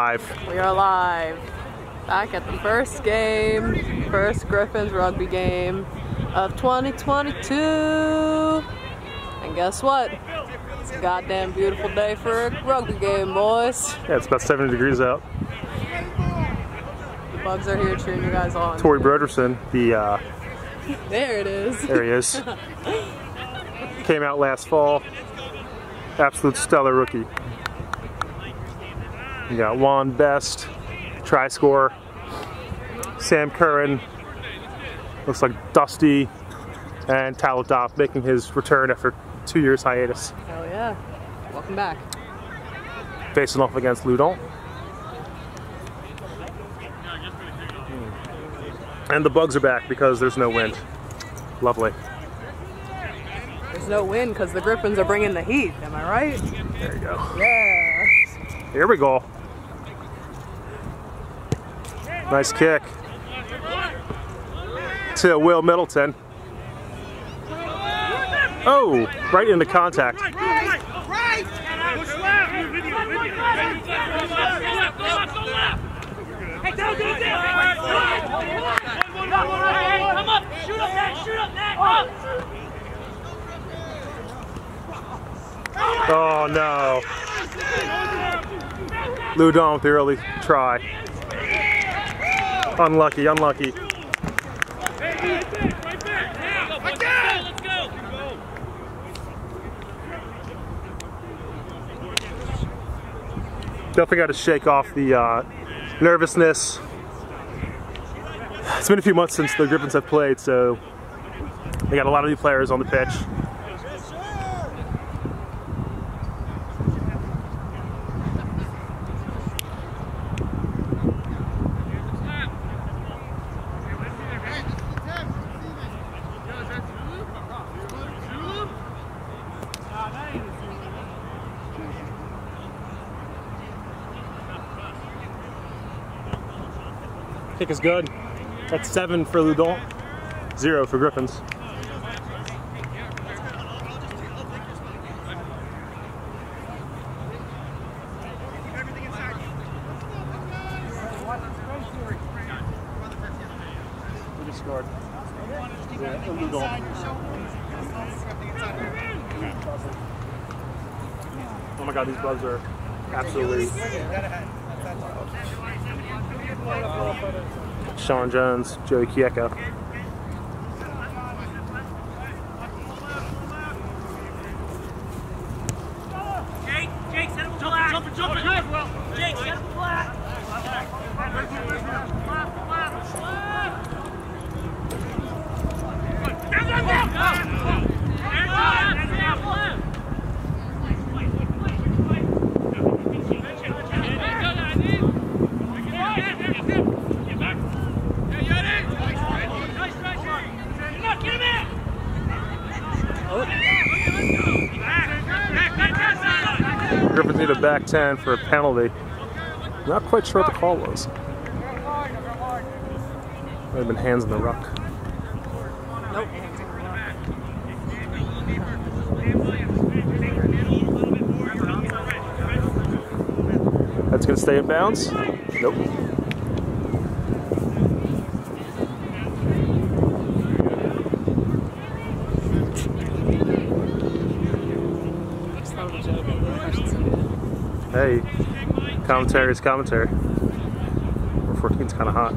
Live. We are live. Back at the first game, first Gryphons rugby game of 2022. And guess what? It's a goddamn beautiful day for a rugby game, boys. Yeah, it's about 70 degrees out. The bugs are here cheering you guys on. Tori Broderson, the, uh, There it is. there he is. Came out last fall. Absolute stellar rookie. You got Juan Best, try score. Sam Curran, looks like Dusty, and Taladop making his return after two years hiatus. Hell yeah. Welcome back. Facing off against Loudon. Hmm. And the bugs are back because there's no wind. Lovely. There's no wind because the Gryphons are bringing the heat. Am I right? There you go. Yeah. Here we go. Nice kick. To Will Middleton. Oh, right into contact. Oh no. Loudon with the early try. Unlucky, unlucky. Definitely got to shake off the uh, nervousness. It's been a few months since the Gryphons have played, so they got a lot of new players on the pitch. Kick is good. That's seven for Loudon, zero for Gryphons. Oh my god, these bugs are absolutely Sean Jones, Joey Kieka. Jake, Jake, set him black! Jump it, jump it! Jake, set him black! Gryphons need a back 10 for a penalty. Not quite sure what the call was. Might have been hands in the ruck. Nope. That's going to stay in bounds. Nope. Just thought of a joke. I should say it. Hey, commentary is commentary. 14 is kind of hot.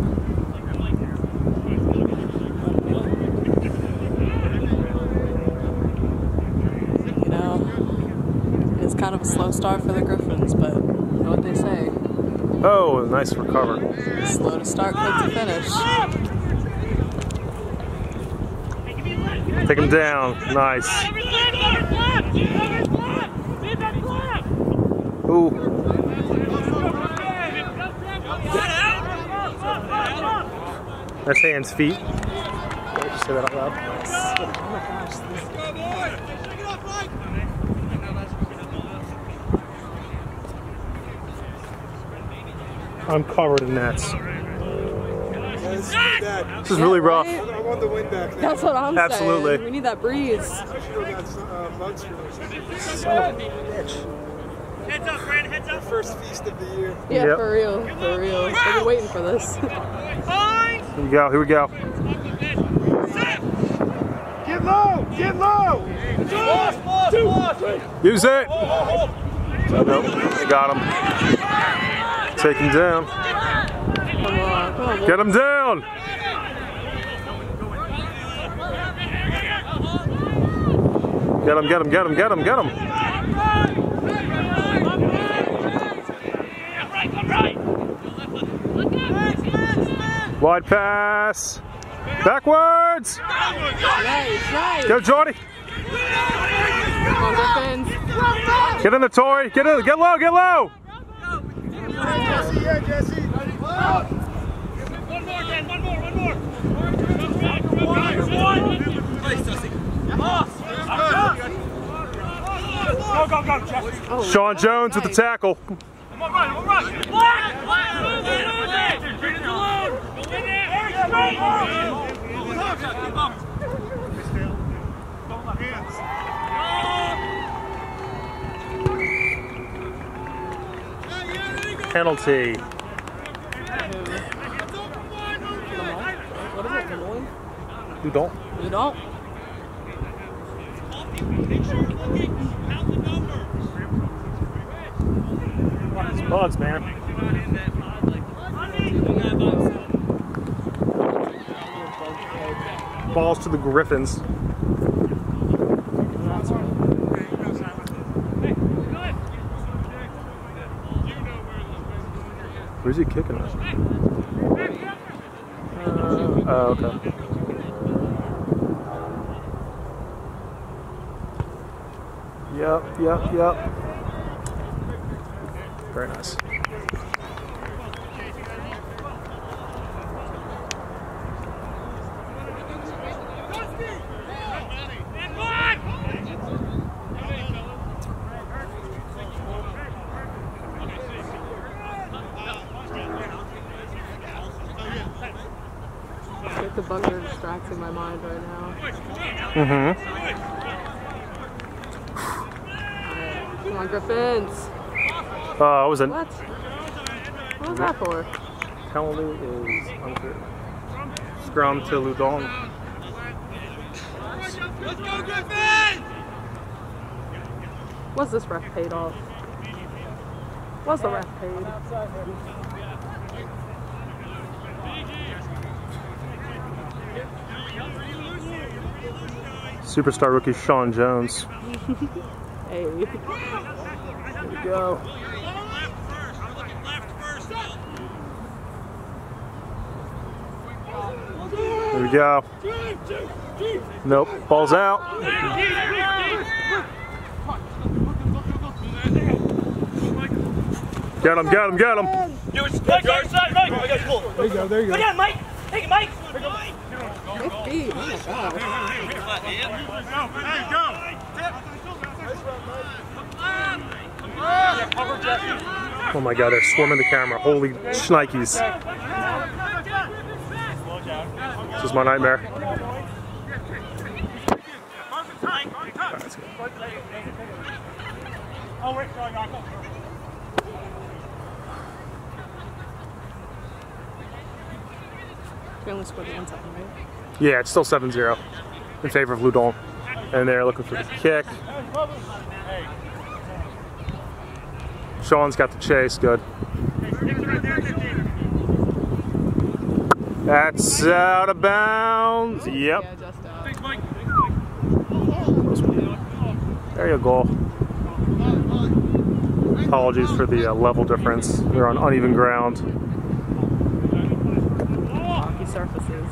You know, it's kind of a slow start for the Gryphons, but you know what they say. Oh, nice recover. Slow to start, quick to finish. Take him down. Nice. Ooh, that's hands, feet. Did I just say that out loud? I'm covered in nets. This is really rough. I want the wind back. That's what I'm Absolutely. saying. We need that breeze. I should have got bug screws. Son of a bitch. Heads up, Brandon, heads up. First feast of the year. Yeah, Yep. for real, for real. I've been waiting for this. Fine. Here we go, here we go. Get low! Get low! Lost, lost, lost. Use it! Nope, got him. Take him down. Come on, come. Get him down! Get him, get him, get him, get him, get him. Wide pass. Backwards. Go, Jordy. Get in the toy. Get in. Get low. Get low. Jesse, yeah, Jesse. One more, Dan, one more, one more. Go, go, go. Sean Jones with the tackle. Come on! Treat it alone. Go in there. Eric, straight. Penalty. What is it, Lemoyne? You don't. You don't? Bugs, man. Balls to the Gryphons. Where's he kicking us? Uh, oh, okay. Yep, yep, yep. Very nice. I think the bugs are distracting my mind right now. Mm-hmm. Come on, Gryphons. Uh, it was a What? What was that for? penalty is under scrum to Loudon. Let's go, Gryphon! Was this ref paid off? Was the ref paid? Superstar rookie Sean Jones. Hey. There we go. There go. Nope. Ball's out. Get him, get him, get him. You Mike, go inside, Mike. I cool. There you go, there you Go go. down, Mike. Take it, Mike. Nice feet. Oh my gosh. Oh my god, they're swarming the camera. Holy shnikes. This is my nightmare. Alright, let's go. Oh, wait, sorry, I'll. We only scored one time, right? Yeah, it's still 7 0 in favor of Loudon. And they're looking for the kick. Sean's got the chase. Good. That's out of bounds. Yep. Yeah, just out. There you go. Apologies for the uh, level difference. They're on uneven ground. Hockey surfaces.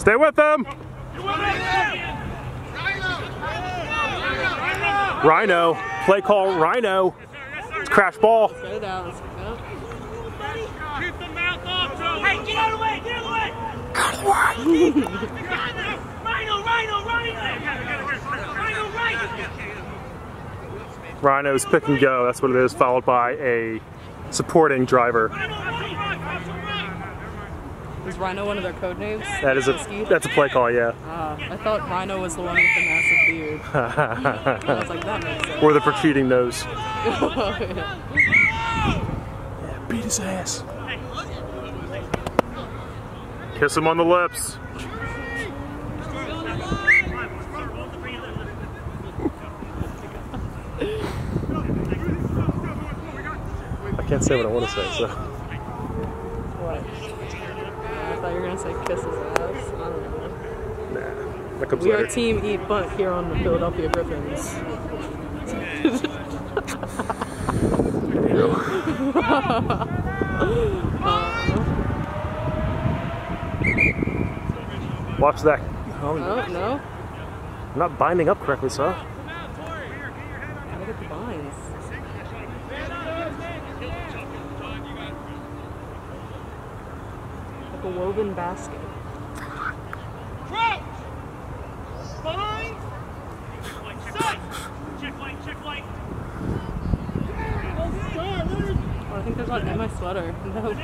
Stay with them. Rhino. Play call Rhino. It's crash ball. Keep the mouth off, Joe. Hey, get out of the way, get out of the way. Out. Rhino, Rhino, Rhino. Rhino. Rhino's pick and go. That's what it is. Followed by a supporting driver. Is Rhino one of their code names? That is a that's a play call, yeah. Ah, I thought Rhino was the one with the massive beard. I was like, that makes sense. or the protruding nose. Beat his ass. Kiss him on the lips. I can't say what I want to say, so. What? I thought you were gonna say kiss his ass. I don't know. Nah, that comes We are later. Team Eat Butt here on the Philadelphia Gryphons. Watch that. Oh, Oh, no? I'm not binding up correctly, sir. Look at the vines. Like a woven basket. Crouch! Behind! Set! Check light, check light. Oh, I think there's one in my sweater. No.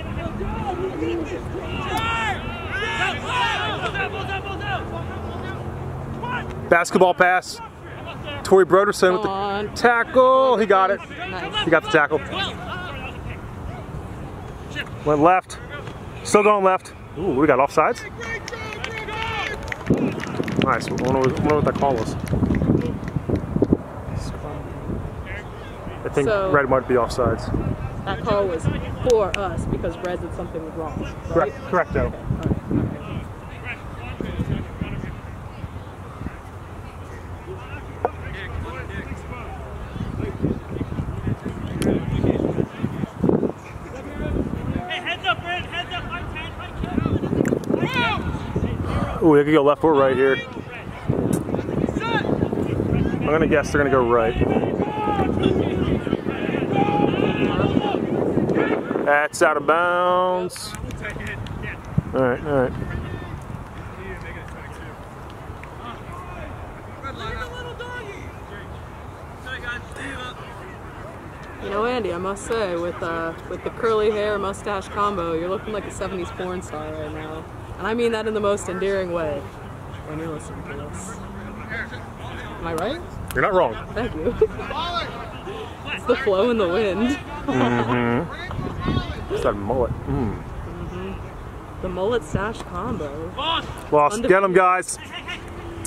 Basketball pass. Tori Broderson with the on. tackle. He got it. Nice. He got the tackle. Went left. Still going left. Ooh, we got offsides. Nice. I wonder, what- wonder what that call was. I think So- red might be offsides. That call was for us because Red did something wrong. Right? Correct. Correct. Though. Hey, heads up, Brent, heads up, high 10, high 10. Ooh, they could go left or right here. I'm gonna guess they're gonna go right. That's out of bounds. All right, all right. You know, Andy, I must say, with uh, with the curly hair mustache combo, you're looking like a '70s porn star right now, and I mean that in the most endearing way. When you're listening to this, am I right? You're not wrong. Thank you. it's the flow in the wind. mm-hmm. It's that mullet. Mm. Mm -hmm. The mullet sash combo. Boss! Lost. Get them, guys.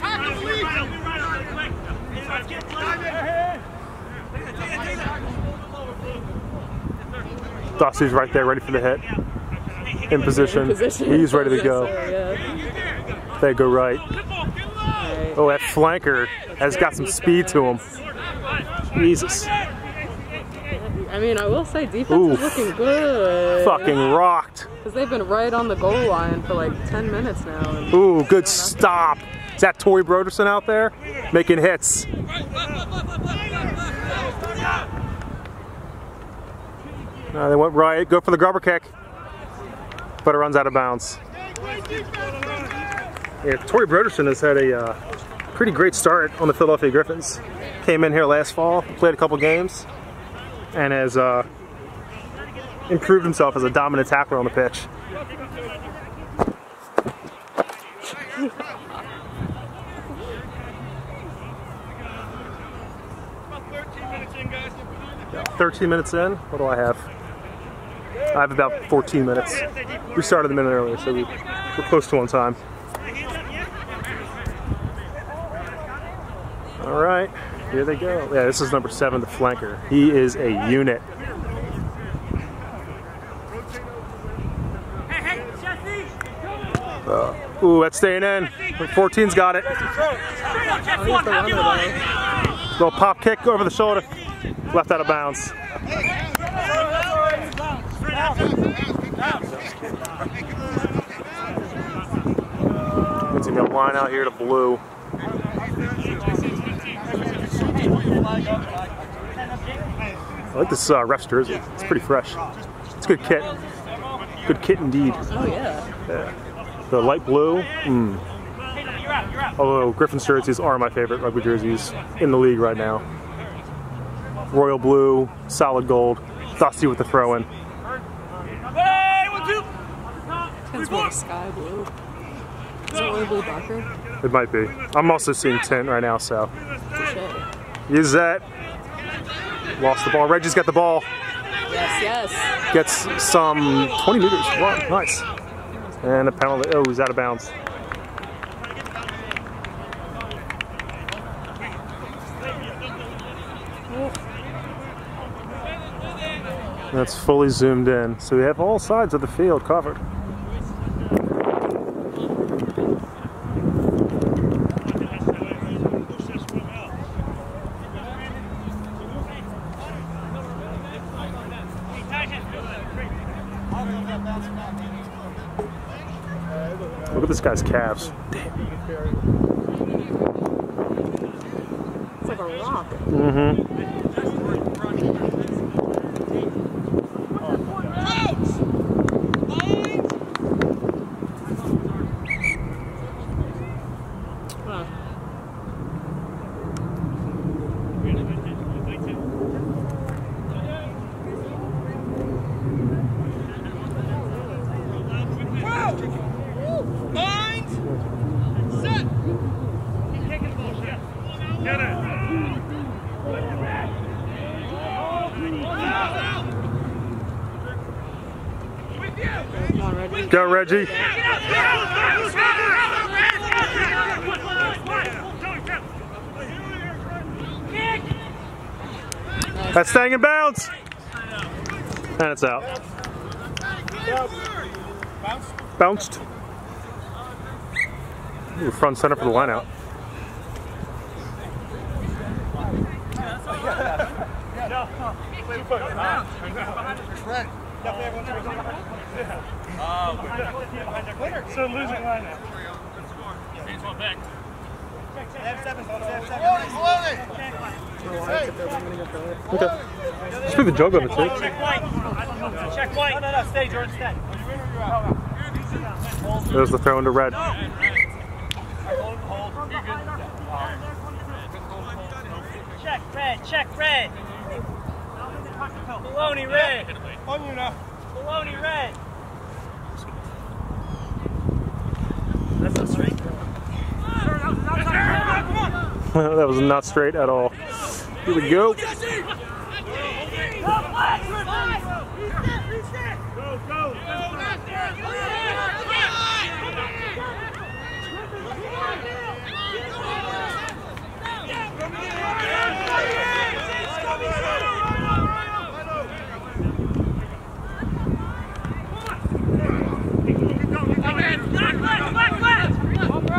Rhino, we're Rhino, we're Rhino, quick. Hey, let's get close. Dusty's right there, ready for the hit. In position. Position. He's ready to go. Yeah. They go right. Right. Oh, that flanker has got some speed to him. Jesus. I mean, I will say defense Oof. is looking good. Fucking rocked. Because they've been right on the goal line for like 10 minutes now. Ooh, good stop. Is that Tori Broderson out there? Making hits. Uh, they went right. Go for the grubber kick. But it runs out of bounds. Yeah, Tori Broderson has had a uh, pretty great start on the Philadelphia Gryphons. Came in here last fall, played a couple games, and has uh, improved himself as a dominant tackler on the pitch. About 13 minutes in, guys. 13 minutes in. What do I have? I have about 14 minutes. We started a minute earlier, so we, we're close to on time. All right, here they go. Yeah, this is number seven, the flanker. He is a unit. Hey, Ooh, that's staying in. 14's got it. Little pop kick over the shoulder. Left out of bounds. Means he got line out here to blue. I like this uh, ref's jersey. It's pretty fresh. It's a good kit. Good kit indeed. oh, yeah. yeah. The light blue. Mm. Out, out. Although Gryphon's jerseys are my favorite rugby jerseys in the league right now. Royal blue, solid gold, Dusty with the throw in. Hey, one, two. It's like sky blue. Is it really blue darker? It might be. I'm also seeing tint right now, so. Touche. Use that. Lost the ball. Reggie's got the ball. Yes, yes. Gets some 20 meters. Wow, nice. And a penalty. Oh, he's out of bounds. That's fully zoomed in. So we have all sides of the field covered. Look at this guy's calves. It's like a rock. Mm-hmm. Huh. Lines. Set. Keep kicking the ball, Chef. Get it. With you. Come on, Reggie. Go, Reggie. Get out, get out, get out, get out. That's staying in bounds. And it's out. Bounced. Ooh, front center for the line out. Just put the jug on it. Check white. Check white. No, no, no. Stay, Jordan. Stay. There's the throw into red. Check red. Check red. Baloney red. On you now. Baloney red. that was not straight at all. Here we go. Get with them! Eric! He never did. Hey, Austin! Me! Hey, you got him! You got him! You got him! Back ten! Why you getting over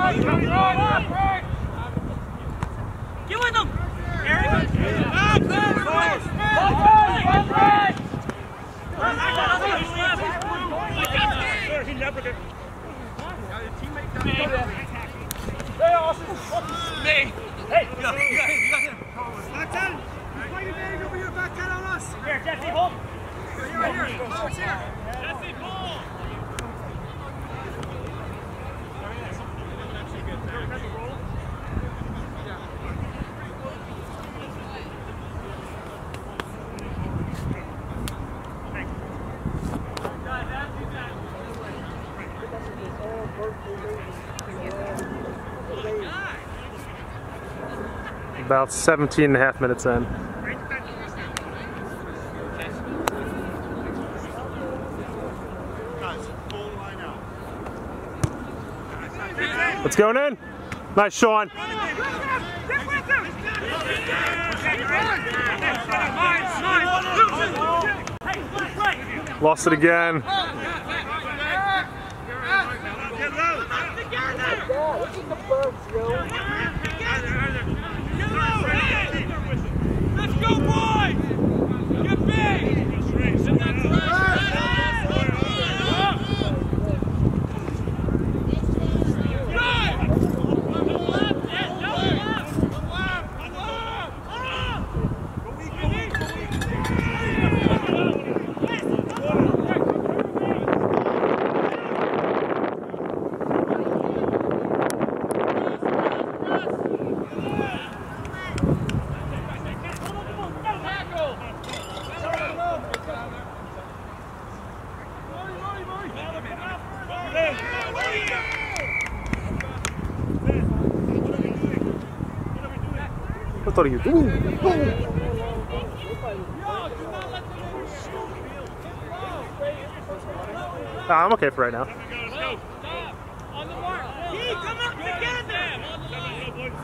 here? Jesse, hold! Here, here! Here! Jesse, pull! About 17 and a half minutes in. It's going in. Nice, Sean. Lost it again. Let's go, boys! Get big! Of you? Ooh. Nah, I'm okay for right now. On the mark. He come up together.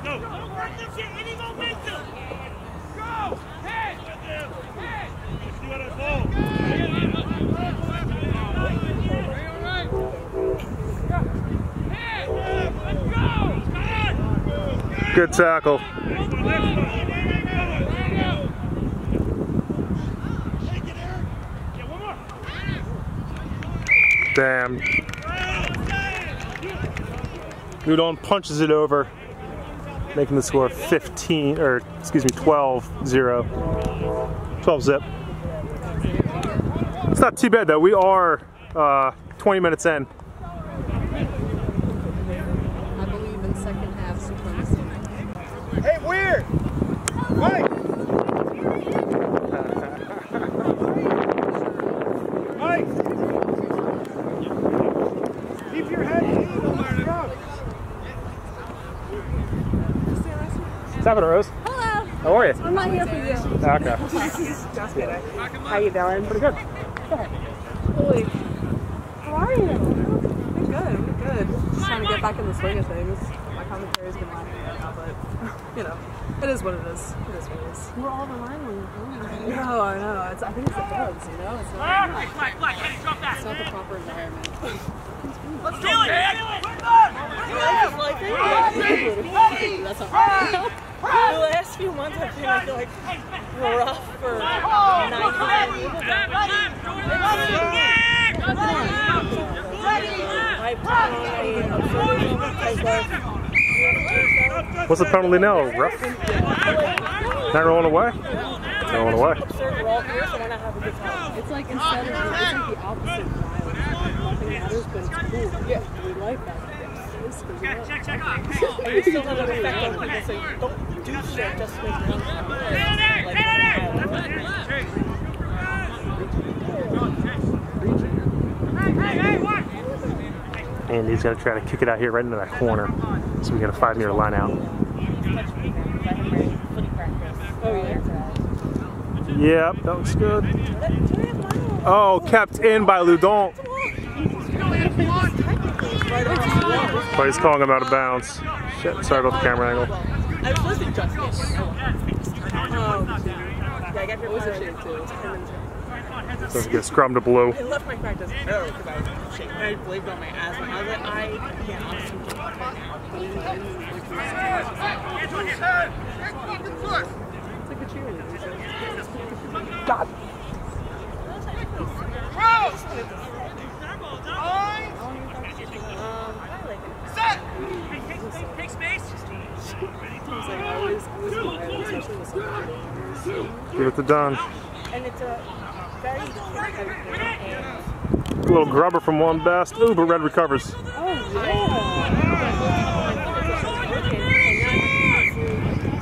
Don't let them get any momentum. Go. Head. Head. Head. Let's go. Come on. Good tackle. Damn. Loudon punches it over, making the score 15, or excuse me, 12 0. 12 zip. It's not too bad though. We are uh, 20 minutes in. I believe in second half supremacy. Hey, weird. Mike. Mike. Keep your head clean on the scrub. What's happening, Rose? Hello. How are you? I'm not here for you. Okay. How you doing? Pretty good. Holy. How are you? We're good, we're good. Just trying to get back in the swing of things. My commentary's been lacking right now, but you know, it is what it is. It is what it is. We're all relying on you. No, I know. It's, I think it's the bugs, you know? It's not, Black, black, black. Hey, drop that. it's not the proper environment. Let's do it. That's not right. The last few months I feel like, rough for 90 people. My my observation because of What's the penalty now? Rough? Not rolling away? It's rolling away. absurd we're all here, so why not have a good time? It's like instead of, it's like the opposite of violence. Matters, but it's cool. Yeah. We like that. It's 'cause Check, check, check. And you still have an effect on people saying, don't do shit just to make your own time. Like, Hey, hey, watch. And he's going to try to kick it out here right into that corner. So we got a five meter line out. Yeah. Yep, that looks good. Oh, kept in by Loudon. But he's calling him out of bounds. Shit, sorry about the camera angle. I was listening to Justice. Um, yeah, I got your What was was it shaped to? So he gets scrum to blue. I left my practice early because I was shaking. I blamed on my asthma. I was like, I can't honestly do it right now. It's like a cheerleader. God. Um, Give it to Don. And it's a very competitive A little grubber from Juan Best. Ooh, but red recovers.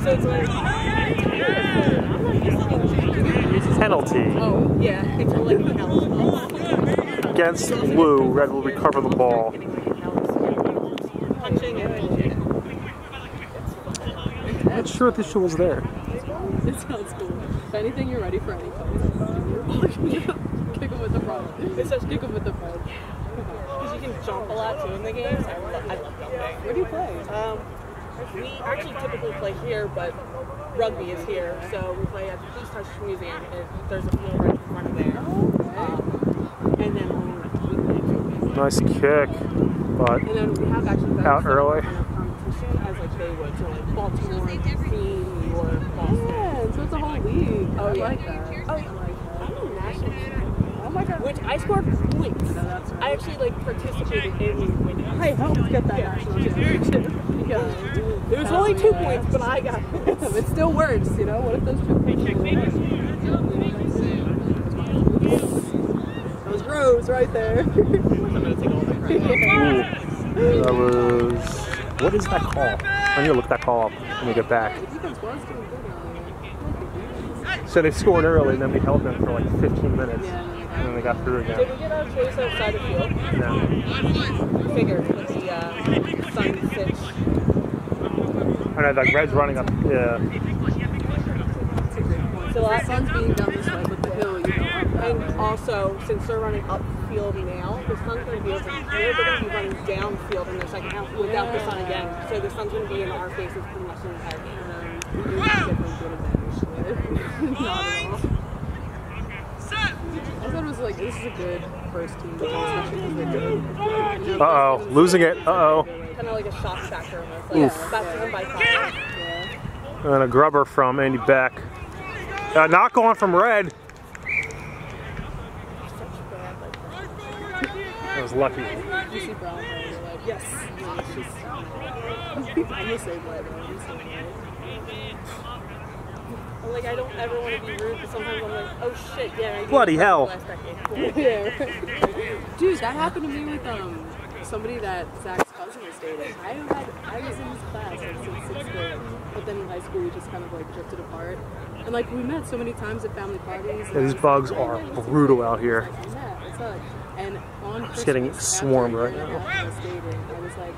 so it's like I'm not used to Penalty Oh yeah, it's like a house. against blue. Red will recover the ball. Punching and Not sure if this shit was there. It sounds cool. If anything, you're ready for any fight. Kick him with the front. It's such Kick him with the front. because you can jump a lot too in the games. I love, I love jumping. Where do you play? Um, we actually typically play here, but rugby is here, so we play at the East Touch Museum. And there's a field right in front of there. Um, and then we play Nice kick, but And then we have actually Out early. in a competition as like they would, so like Baltimore, DC, New York, Boston. Yeah, so it's a whole league. Oh, I like that. Oh, oh, I like that. I'm a national Oh my god. which I scored points. No, that's right. I actually like participated in winning. I helped get that national championship. Yeah. It was only two points, but I got it. It still works, you know? What if those two That was Rose right there. I'm gonna take all my credit. ooh, that was. What is that call? I'm gonna look that call up when we get back. So they scored early, and then we held them for like 15 minutes. Yeah. And then they got through again. Did we get our choice outside of field? No. Figured with the uh, sun. I know, like Red's running up. Yeah. So the sun's being done this way with the hill, you know. And also, since they're running upfield now, the sun's going to be over here. They're going to be running downfield in the second half without the sun again. So the sun's going to be in our faces pretty much the entire game. Um, there's a different good advantage to it. Not at all. I thought it was like, this is a good first team, especially because they're good. Uh oh, losing it. Uh oh. Kind of like a shock factor almost. Like, Oof. baptism by fire. Yeah. And a grubber from Andy Beck. Uh, knock on from Red. I was lucky. You see Brown playing, you're like, yes. Yeah, it's just, I'm the same way. I'm the same way. I'm like, I don't ever want to be rude, but sometimes I'm like, oh shit, yeah. I Bloody it for the hell. last. Yeah. Dude, that happened to me with um somebody that Zach's cousin was dating. I had I was in his class like since sixth grade, but then in high school we just kind of like drifted apart. And like we met so many times at family parties. and These bugs like, are man, what's up?" brutal out here. Like, I met, what's up? And on Just getting swarmed right year and a now. half of us dating, I was like,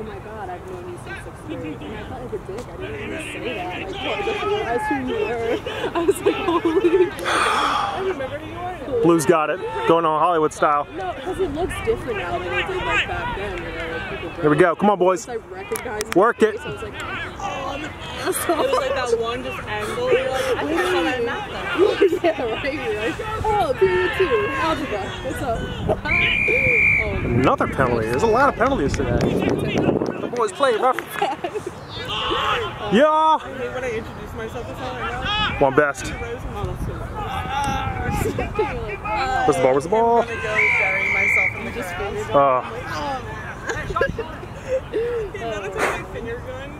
oh my god, I've known you since sixth grade. And I felt like a dick. I didn't even say that. Like, I didn't realize who you were. I was like, holy I remember who you are. Blues got it. Going on Hollywood style. No, because it looks different now than it did like back then. You know, like Here we go. Come on, boys. I Work it. face, I was like, oh, It was like that one just angle. You're like, I think I saw that in math though. yeah, right. You're like, oh, period two, algebra. What's up? oh, Another penalty. There's a lot of penalties today. The boys play rough. Yeah. I hate when I introduce myself to someone I know. Juan Best. Rose and all that stuff. you're like, oh, Where's the ball? Where's the ball? I'm gonna go bury myself in the just ground. finger Oh, ah. You know, that's my finger gun.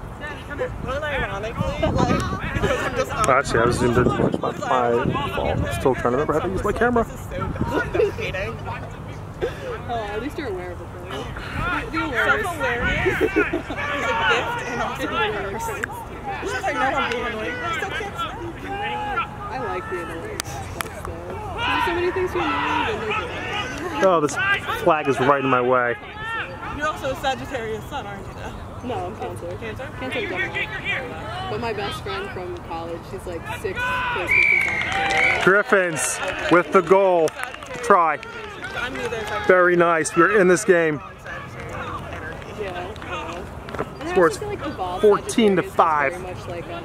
Unironically, like, because I'm just actually, I was zoomed in too much. My, my fault. I'm still trying to remember how to use my camera. This is so devastating. oh, at least you're aware of it, though. The, the awareness. Self-awareness is a gift and also a curse. Just like being annoying. I still can't stand I like the annoying aspects, though. There's so many things you need, and they're good. Oh, this flag is right in my way. You're also a Sagittarius sun, aren't you? Though? No, I'm Cancer. Cancer. Cancer Gemini. But my best friend from college, she's like six placements in South Gryphons with the goal. Try. I'm neither Sagittarius. Very nice. We're in this game. Sagittarius energy. Yeah. yeah. And I Scores also feel like the Bob 14 to 5. Like um,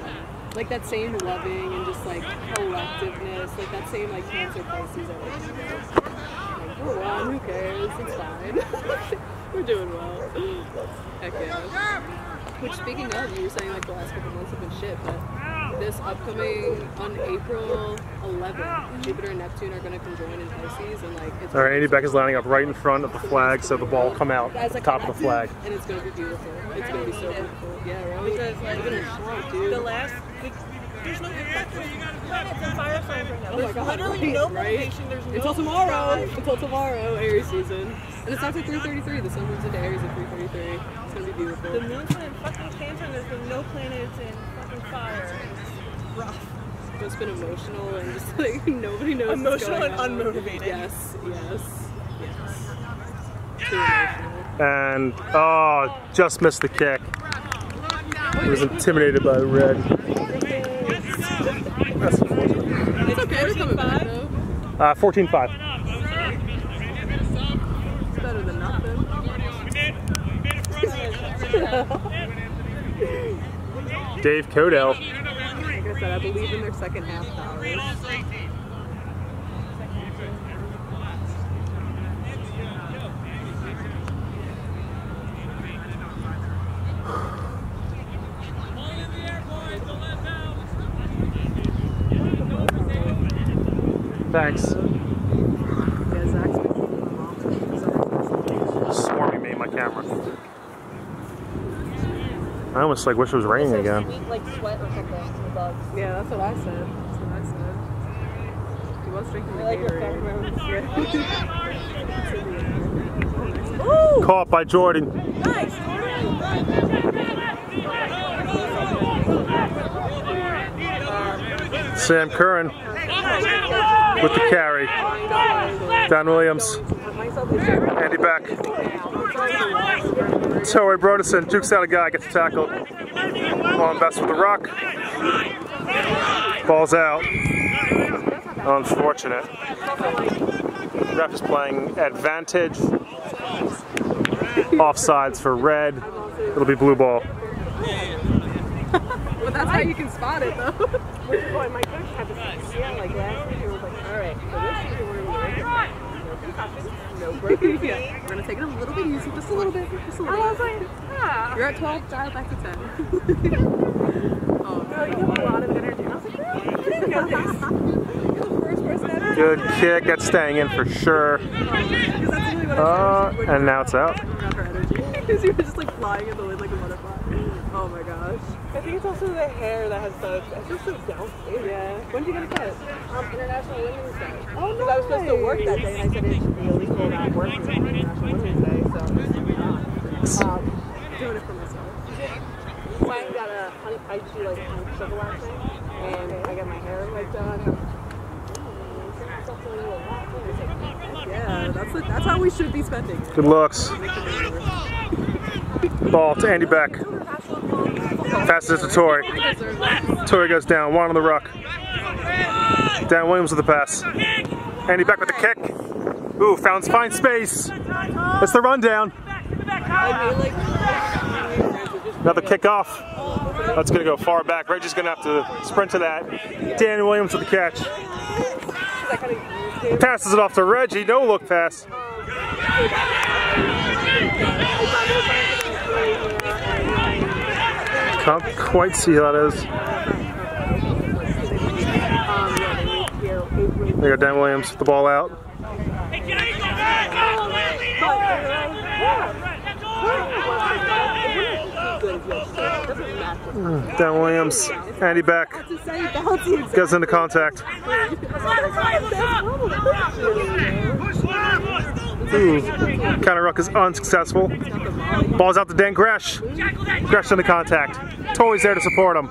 that same loving and just like collectiveness, like that same like Cancer Pisces energy. Like we're one, who cares? It's fine. we're doing well. Heck yeah. Which speaking of, you were saying like the last couple months have been shit, but this upcoming on April 11th, Jupiter and Neptune are going to conjoin in Pisces, and like it's All right, Andy Beck is lining up right in front of the flag, so the ball will come out As a top of the flag. and it's gonna be beautiful. It's gonna be so beautiful. Yeah, right. Because like Look at her shrunk, dude. the last, the, there's no planets and fire signs right now. Oh There's god, literally right, no right? motivation. There's no Until tomorrow. drive. Until tomorrow, Aries season. And it starts at 3.33. The sun moves into Aries at 3.33. It's gonna be beautiful. The moon's in fucking Cancer. and There's been no planets in fucking fire. It's rough. It's just been emotional and just like nobody knows what's Emotional going and on. unmotivated. Yes, yes, yes. Too. And, oh, just missed the kick. He was intimidated by the red. That's unfortunate. It's okay, they're coming back though. Uh, 14-5. It's better than nothing. Dave Codell. Like I said, I believe in their second half powers. Thanks. Yeah, Zach's been Swarming me in my camera. I almost like wish it was raining again. Sweet, like sweat or something. Yeah, that's what I said. That's what I said. He was drinking the I like your Gatorade. Ooh, Caught by Jordan. nice. Sam Curran with the carry. Don Williams. Hurt. Andy Beck. Tori Broderson jukes out a guy, gets tackled. Juan Best with the rock. Ball's out. Unfortunate. Ref is playing advantage. Offsides for red. It'll be blue ball. But that's how you can spot it, though. Which is why my coach had to yeah, like last week, he was like, all right, so this year we're going to no concussions, no broken feet. yeah. We're gonna take it a little bit easy, just a little bit, just a little I was bit. like, ah. You're at 12, dial back to 10. oh, No, you have a lot of energy. I was like, really? I didn't know this. You're the first person ever. Good kick. That's staying in for sure. Because that's really what I Uh, and now it's out. Because you were just like flying in the wind like a butterfly. Oh my gosh. I think it's also the hair that has the, it's just so down. Yeah. When did you get a cut? Um, International Women's Day. Oh, Because I was supposed to work that day, and I said it should be illegal not working on International Women's Day, so I'm just not. Um, Doing it for myself. Mine got a honey, I do like honey sugar waxing, and I got my hair like done. and I'm like, "Hmm, is that something a little hot?" And it's like, Yeah, that's that's how we should be spending. Good looks. Ball to Andy Beck. Passes to Tori. Tori goes down. One on the ruck. Dan Williams with the pass. Andy Beck with the kick. Ooh, found fine space. It's the rundown. Another kickoff. That's gonna go far back. Reggie's gonna have to sprint to that. Dan Williams with the catch. Passes it off to Reggie. No look pass. Can't quite see how that is. There go, Dan Williams with the ball out. Dan Williams, Andy Beck goes into contact. Ooh, counter ruck is unsuccessful. Ball's out to Dan Gresh. Gresh into contact. Tori's there to support him.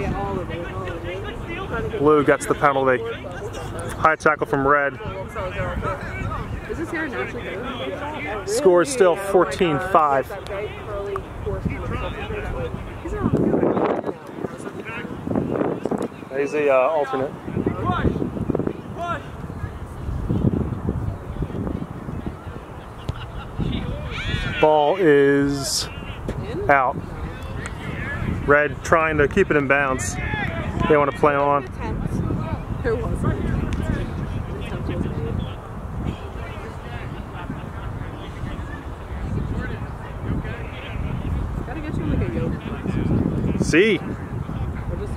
Yeah, all of it, all of it. Blue gets the penalty. High tackle from Red. Is this hair naturally good? Score is still 14-5. He's He's the uh, alternate. Ball is out. Red trying to keep it in bounds. They want to play on. There wasn't. Gotta get you in like a yoga class or something. See, Or just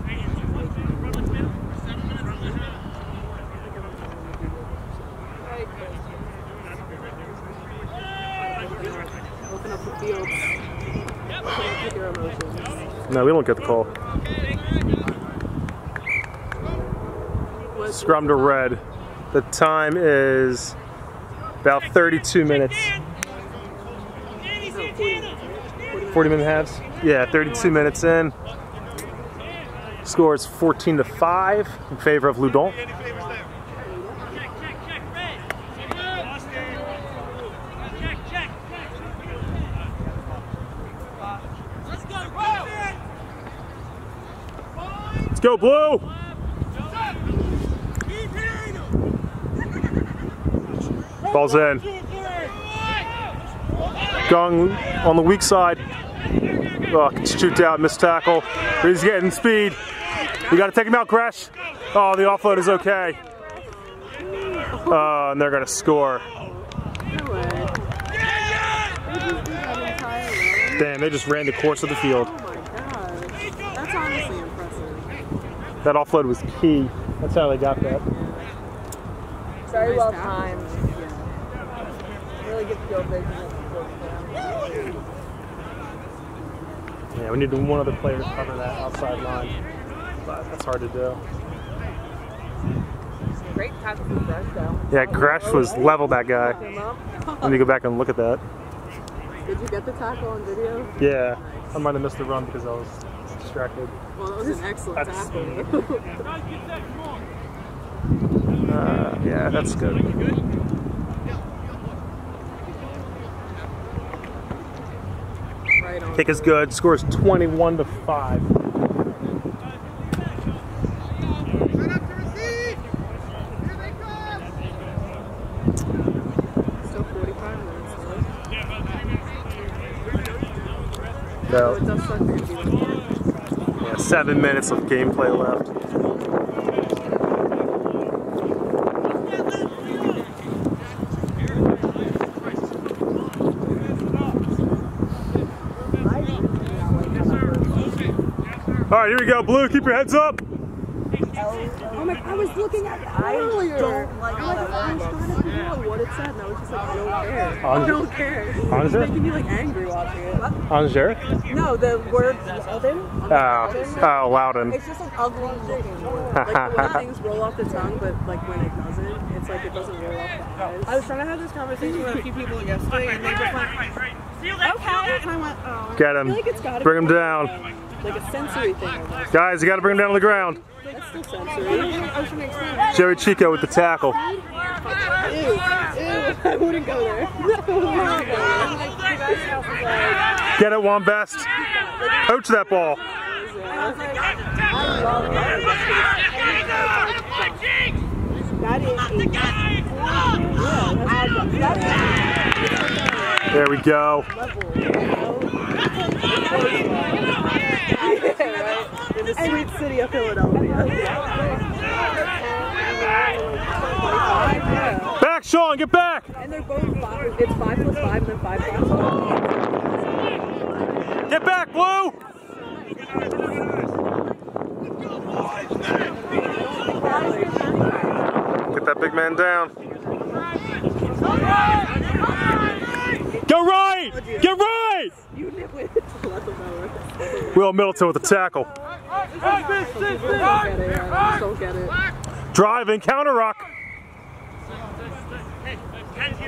open up the fields. Open up with your emotions. No, we don't get the call. Scrum to Red. The time is about 32 minutes. 40 minute halves? Yeah, 32 minutes in. Score is 14 to 5 in favor of Loudon. Go, Blue! Ball's in. Gong on the weak side. Oh, shoots out, missed tackle. He's getting speed. We got to take him out, Crash. Oh, the offload is okay. Uh, and they're to score. Damn, they just ran the course of the field. Oh my gosh. That's honestly impressive. That offload was key. That's how they got that. Very Nice well timed. Yeah. Really good field vision. Yeah, we need one other player to cover that outside line. But that's hard to do. Great tackle from Fresh though. Yeah, Gresh was level that guy. Let me go back and look at that. Did you get the tackle on video? Yeah, I might have missed the run because I was distracted. Well, that was an excellent tackle. uh, yeah, that's good. Kick is good. Scores 21 to 5. So, seven minutes of gameplay left. All right, here we go, Blue. Keep your heads up. Oh my! I was looking at it earlier. Don't like I'm like, I was trying to figure out what it said, and I was just like, I don't care. I don't care. It's making me like angry watching. Angers? No, the word Alden. Oh, oh, Loudon. It's just an ugly looking word. Like the way things roll off the tongue, but like when it doesn't, it's like it doesn't roll off the eyes. I was trying to have this conversation with a few people yesterday, and they just went, oh, okay. And I went, oh. Get I feel like him. Bring him be down. like a sensory thing almost. Guys, you got to bring him down to the ground. That's still sensory. I was trying to explain. Joey Chico with the tackle. Ew, ew. I wouldn't go there. Get it, Juan Best. Coach that ball. There we go. Sweet city of Philadelphia. Back, Sean. Get back. And they're both five. It's five plus five and then five plus five. Get back, Blue. Get that big man down. Go right! Get right! You nitwit. Let. Will Middleton with the tackle. Don't get it. Yeah. Don't get it. Driving, counter rock.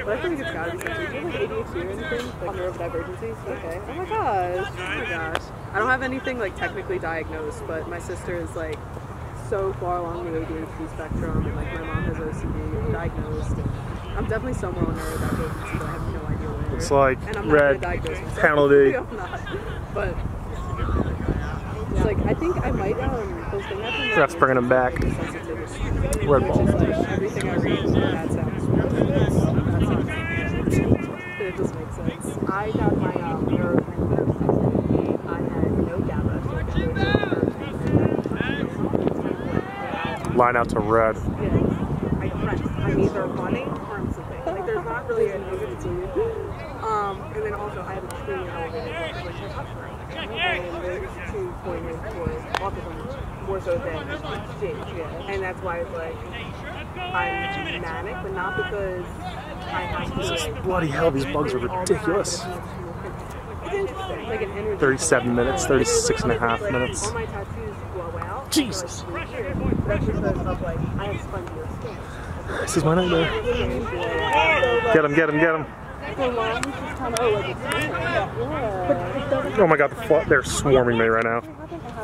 I think it's be. Do you have like ADHD or anything? Like neurodivergencies? Okay. Oh my gosh. Oh my gosh. I don't have anything like technically diagnosed, but my sister is like so far along the ADHD spectrum. and, Like my mom has OCD diagnosed. And I'm definitely somewhere on neurodivergency, but I have no idea where. It's like and red penalty. I'm not. But it's like I think I might um those things happen. Ref's bringing him back. Red ball. everything I read that sounds it just makes sense. I got my um, neurotransmitter. I had no GABA. Line out to red. I'm either running or I'm. Like there's not really a Um, and then also I have blood pressure. And there's two pointed towards autism more so than GH. And that's why it's like I'm manic, but not because I have to. like, Bloody hell, these bugs are all the time, ridiculous. Like an energy. 37 minutes, 36 and a half Like, minutes. All my tattoos out. Jesus. for, like. That's because of like I have spongier skin. This is my nightmare. Get him, get him, get him. for long, just kind of oh, like it's But it doesn't Oh my god, the they're swarming me right now.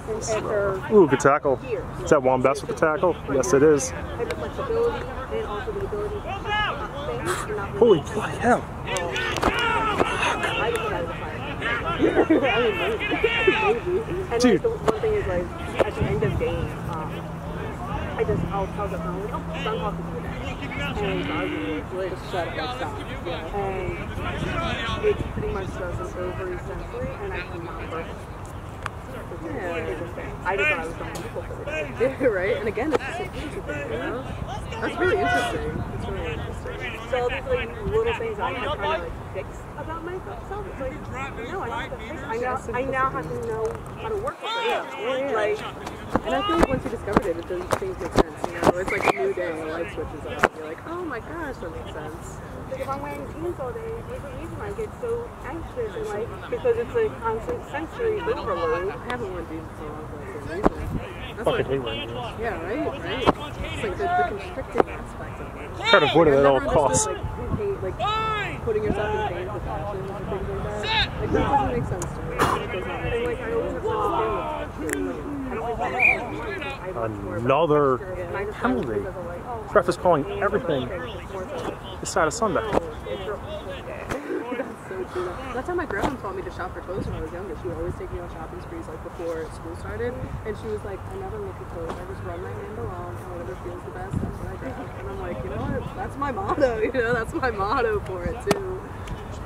Happen to happen after Ooh, good tackle. Is that Best with the tackle? Yes, it is. type flexibility and also the ability to not think and not Holy bloody hell. I just got out of the fire. I mean, maybe. maybe. And Dude. one thing is like at the end of game, um, I just I'll tell the phone like, oh, done talking to. And like just shut up, like stop. And it's pretty much an ovary sensory, and I cannot. Yeah. I just thought I was to for the day. Yeah, right? And again, it's just a fancy thing, you know? That's really interesting. It's really interesting. So these like little things I have kind of like fixed about myself. It's like no, I have to fix. I now I now have to know how to work with it. Yeah. Like And I feel like once you discovered it, it does things make sense, you know? It's like a new day, and the light switches up. You're like, oh my gosh, that makes sense. Like if I'm wearing jeans all day, there's a reason I get so anxious and like because it's a constant sensory overload. I haven't worn jeans for a long time for a reason. That's Fucking like, hate wearing jeans. yeah, right? Right? It's like the, the constricting aspect of it. Try to avoid it at all costs. like, pain, like putting yourself in pain with actions and things like that. Like that doesn't make sense to me. It does not make And like. I always have to understand I don't like that. I look more about Another texture, and I just penalty. don't because I'm like, oh, Ref is calling my everything this side of Sunday. That's how my grandma taught me to shop for clothes when I was younger. She would always take me on shopping sprees like before school started, and she was like, "I never look at clothes. I just run my hand along, and whatever feels the best, that's what I grab." And I'm like, you know what? That's my motto. You know, that's my motto for it too.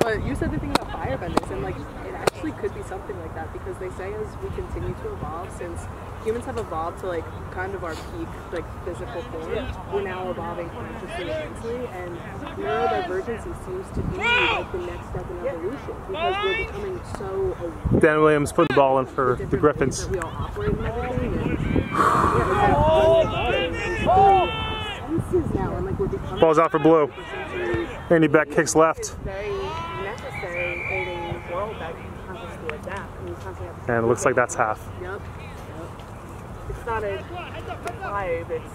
But you said the thing about firebenders, and like it actually could be something like that because they say as we continue to evolve, since humans have evolved to like kind of our peak like physical form, we're now evolving consciously immensely, and neurodivergency seems to be like the next step in evolution because we're becoming so aware. Dan Williams put the ball in for of the Gryphons. that we all operate and everything, and yeah, it's like senses now, and like we're becoming. Ball's out for Blue. essentially Andy Beck kicks left, very necessary in a world that constantly has to adapt. And you constantly have to and it looks like that's half. Yep. It's not a vibe, it's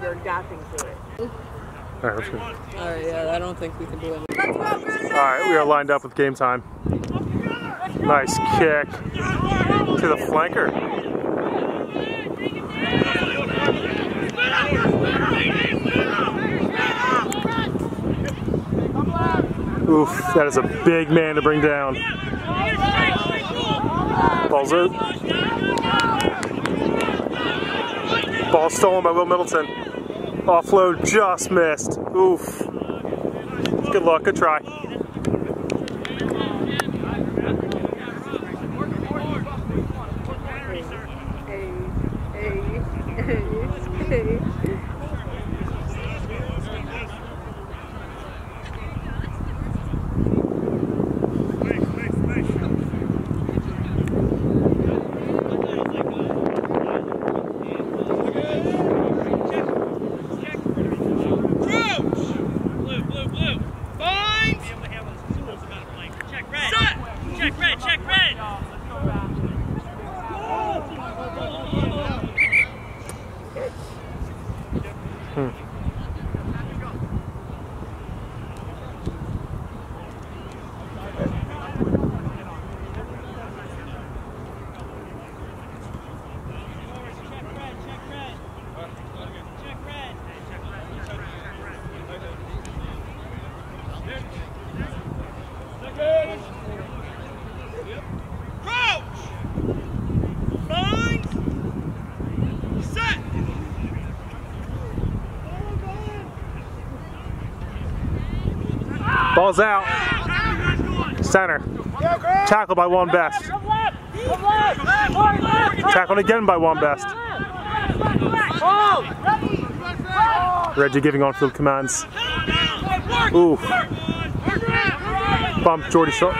you're adapting to it. All right, let's go. All right, yeah, I don't think we can do it. All right, we are lined up with game time. Nice kick to the flanker. Oof, that is a big man to bring down. Ball's out. Ball stolen by Will Middleton. Offload just missed. Oof. Good luck, good try. Hey, hey, hey, hey. Blue, blue, blue. Fine. Check red. Check red, check red. Check red, check red. Check red. Crouch! Bind! Set! Ball's out. Center. Tackled by Juan Best. Tackled again by Juan Best. Reggie giving on field commands. Ooh. Bump Jordy shot.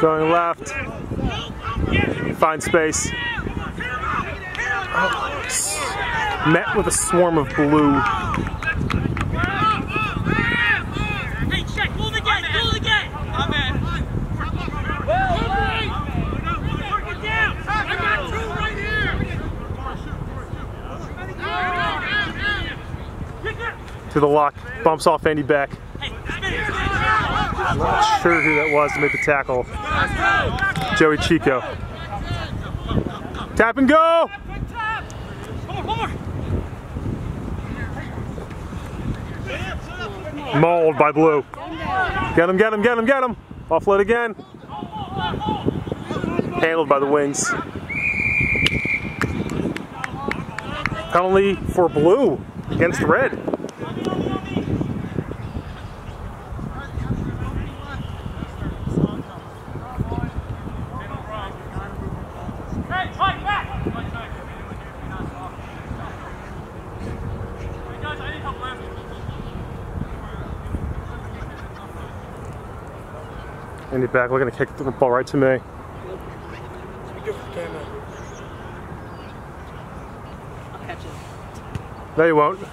Going left. Find space. Met with a swarm of blue. Hey, check! Pull it again! Pull it again! I'm in. Work it down! I got two right here! Kick it! To the lock. Bumps off Andy Beck. Not sure who that was to make the tackle. Joey Chico. Tap and go! Mauled by Blue. Get him, get him, get him, get him. Offload again. Handled by the wings. Penalty for Blue against Red. Hey, fight back! Hey guys, I need help left. Andy Beck looking to kick the ball right to me. I'll catch it. No, you won't. Hey,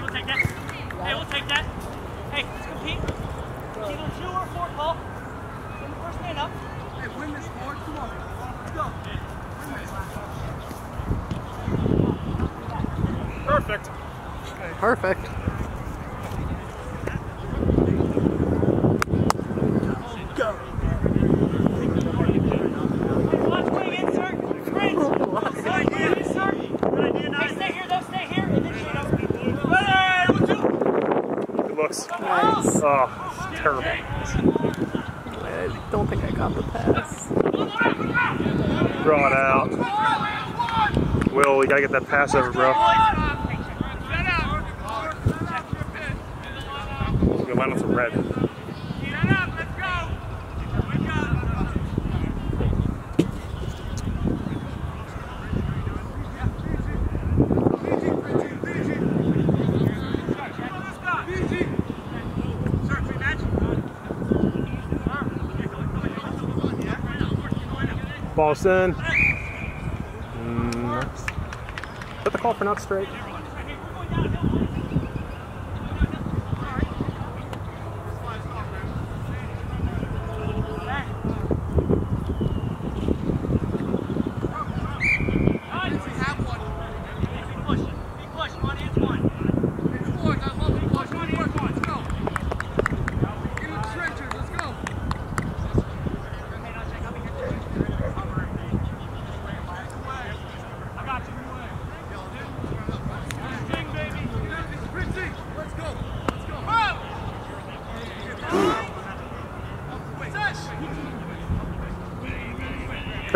we'll take that. Hey, we'll take that. Hey, let's compete. It's either two or four, Paul. Send the first man up. Hey, win this board. Come on. Let's go. Perfect. Perfect. Watch wing insert. Sprint. Good idea. Insert. Good idea. Hey, stay here, though. Stay here. And then shoot up. Ready. One, two. Good looks. Nice. Oh, it's terrible. I don't think I got the pass. Draw it out. Will, we gotta get that pass over, bro. We line up some red. Ball's in. Mm, Is the call for not straight?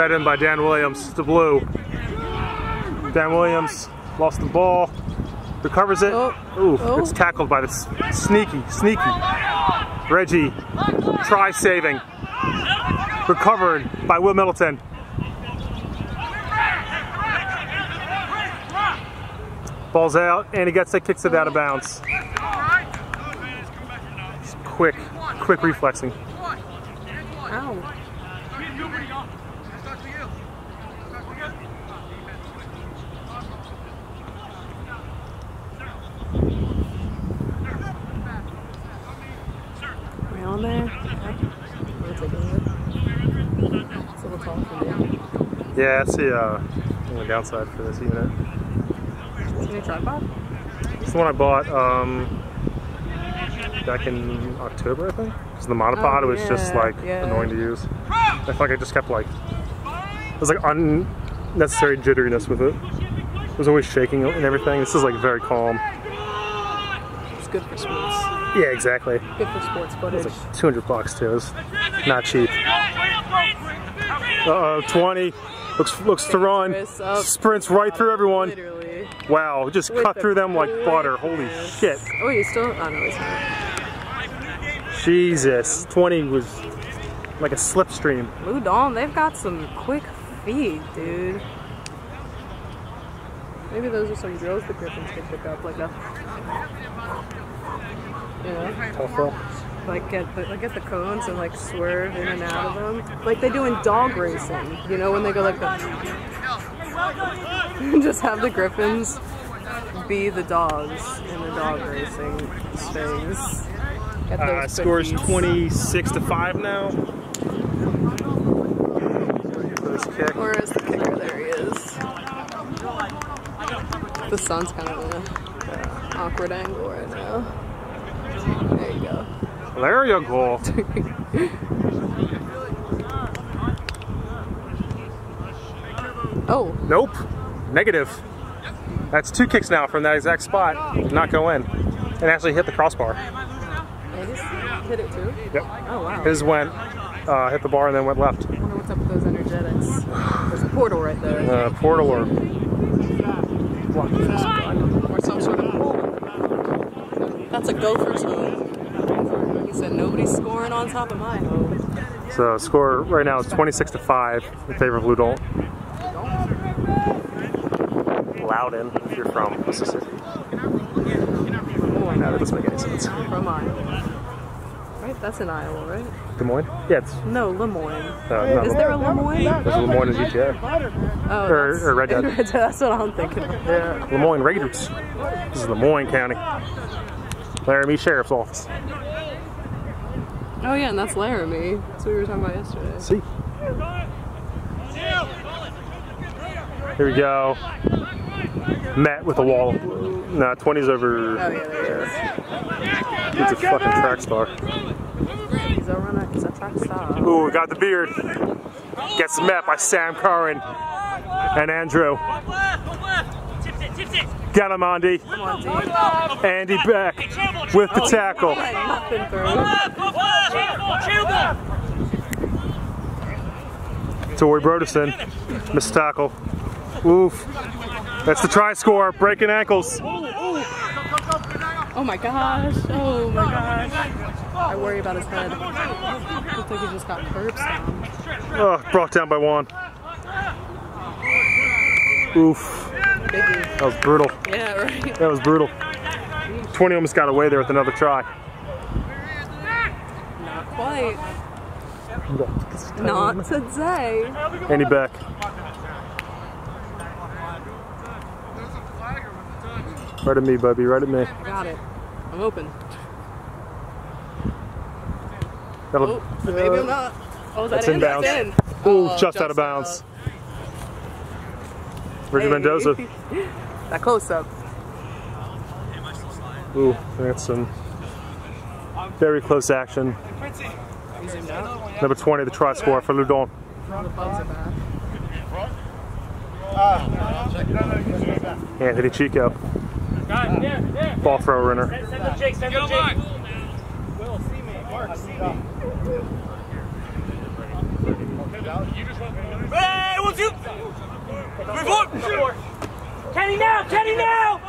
Fed in by Dan Williams to blue. Dan Williams lost the ball, recovers it. Oh. Ooh, Oh. it's tackled by the sneaky, sneaky. Reggie, try saving. Recovered by Will Middleton. Ball's out, and he gets it, kicks it out of bounds. Quick, quick reflexing. Ow. Are we on there? Wanna take a look? It's a little tall for me. Yeah, that's the uh, only downside for this unit. Need a tripod? It's the one I bought um, back in October, I think. Because the monopod Oh, was just like yeah. annoying to use. I feel like I just kept like it was like unnecessary jitteriness with it. It was always shaking and everything. This is like very calm. It's good for sports. Yeah, exactly. Good for sports It footage. was like 200 bucks too. It's not cheap. Uh oh, 20. Looks looks to run. Sprints right through everyone. Literally. Wow, just With cut the through them like butter. Holy shit. Oh, you still? Oh, no, he's not. Jesus. 20 was like a slipstream. Blue Dawn, they've got some quick feet, dude. Maybe those are some drills the Gryphons could pick up, like a, you know, Tough though. Like get the like get the cones and like swerve in and out of them, like they do in dog racing. You know, when they go like the, just have the Gryphons be the dogs in the dog racing things. Uh, scores cookies. 26 to 5 now. First kick. Where is the kicker? There he is. The sun's kind of in an awkward angle right now. There you go. There you go. Oh, Nope. Negative. That's two kicks now from that exact spot. Not go in. And actually hit the crossbar. Andy's hit it too. Yep. Oh wow. His went, uh, hit the bar and then went left. I wonder what's up with those energetics. There's a portal right there. Uh, portal or Or some sort of pull. That's a gopher's home. He said nobody's scoring on top of my home. So score right now is 26 to 5 in favor of Blue Loudon, if you're from Mississippi. Oh, No, that doesn't make any sense. From Iowa. Right? That's in Iowa, right? Des Moines? Yeah, it's No, Lemoyne. uh, not Is there a Lemoyne? There's a Lemoyne in GTA. Oh, Or- that's, or Red Dead. that's what I'm thinking of. Yeah, Lemoyne Raiders. This is Lemoyne County. Laramie Sheriff's Office. Oh yeah, and that's Laramie. That's what we were talking about yesterday. See? Here we go. Matt with a wall. Nah, 20's over. Oh yeah, there he It's a fucking track star. is. He's a runner. He's a track star. Ooh, got the beard. Gets met by Sam Curran and Andrew. Got him, Andy. Andy Beck with the tackle. Tori Broderson, missed tackle. Oof. That's the try score, breaking ankles. Oh my gosh. Oh my gosh. I worry about his head. Looks like he just got curb stomped. Oh, brought down by one. Oof. Biggie. That was brutal. Yeah, right. That was brutal. 20 almost got away there with another try. Not quite. Not today. Andy Beck. Right at me, Bubby. Right at me. I got it. I'm open. That'll, Oh, maybe I'm not. Oh, that That's in? That's in. Ooh, Oh, just, out of bounds. Reggie Hey. Mendoza. That close up. Ooh, that's some very close action. You zoomed out. Number 20, the try score for Loudon. The bugs. Anthony Chico, ball throw runner. Send the Jake, send the Jake. Hey, one, two. Three, four. Kenny now, Kenny now.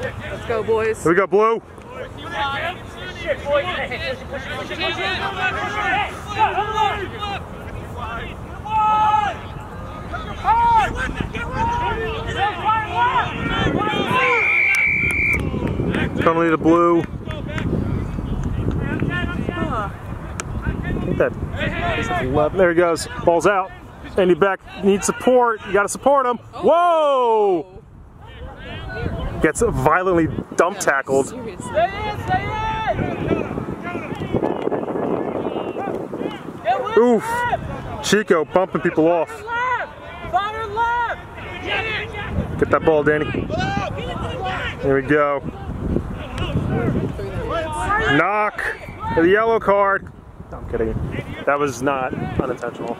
Let's go, boys. Here we go, Blue. Currently the Blue. I think that left. There he goes. Ball's out. Andy Beck needs support. You got to support him. Oh. Whoa! Gets violently dump tackled. Oof. Chico bumping people off. Get that ball, Danny. There we go. Knock. The yellow card. No, I'm kidding. That was not unintentional.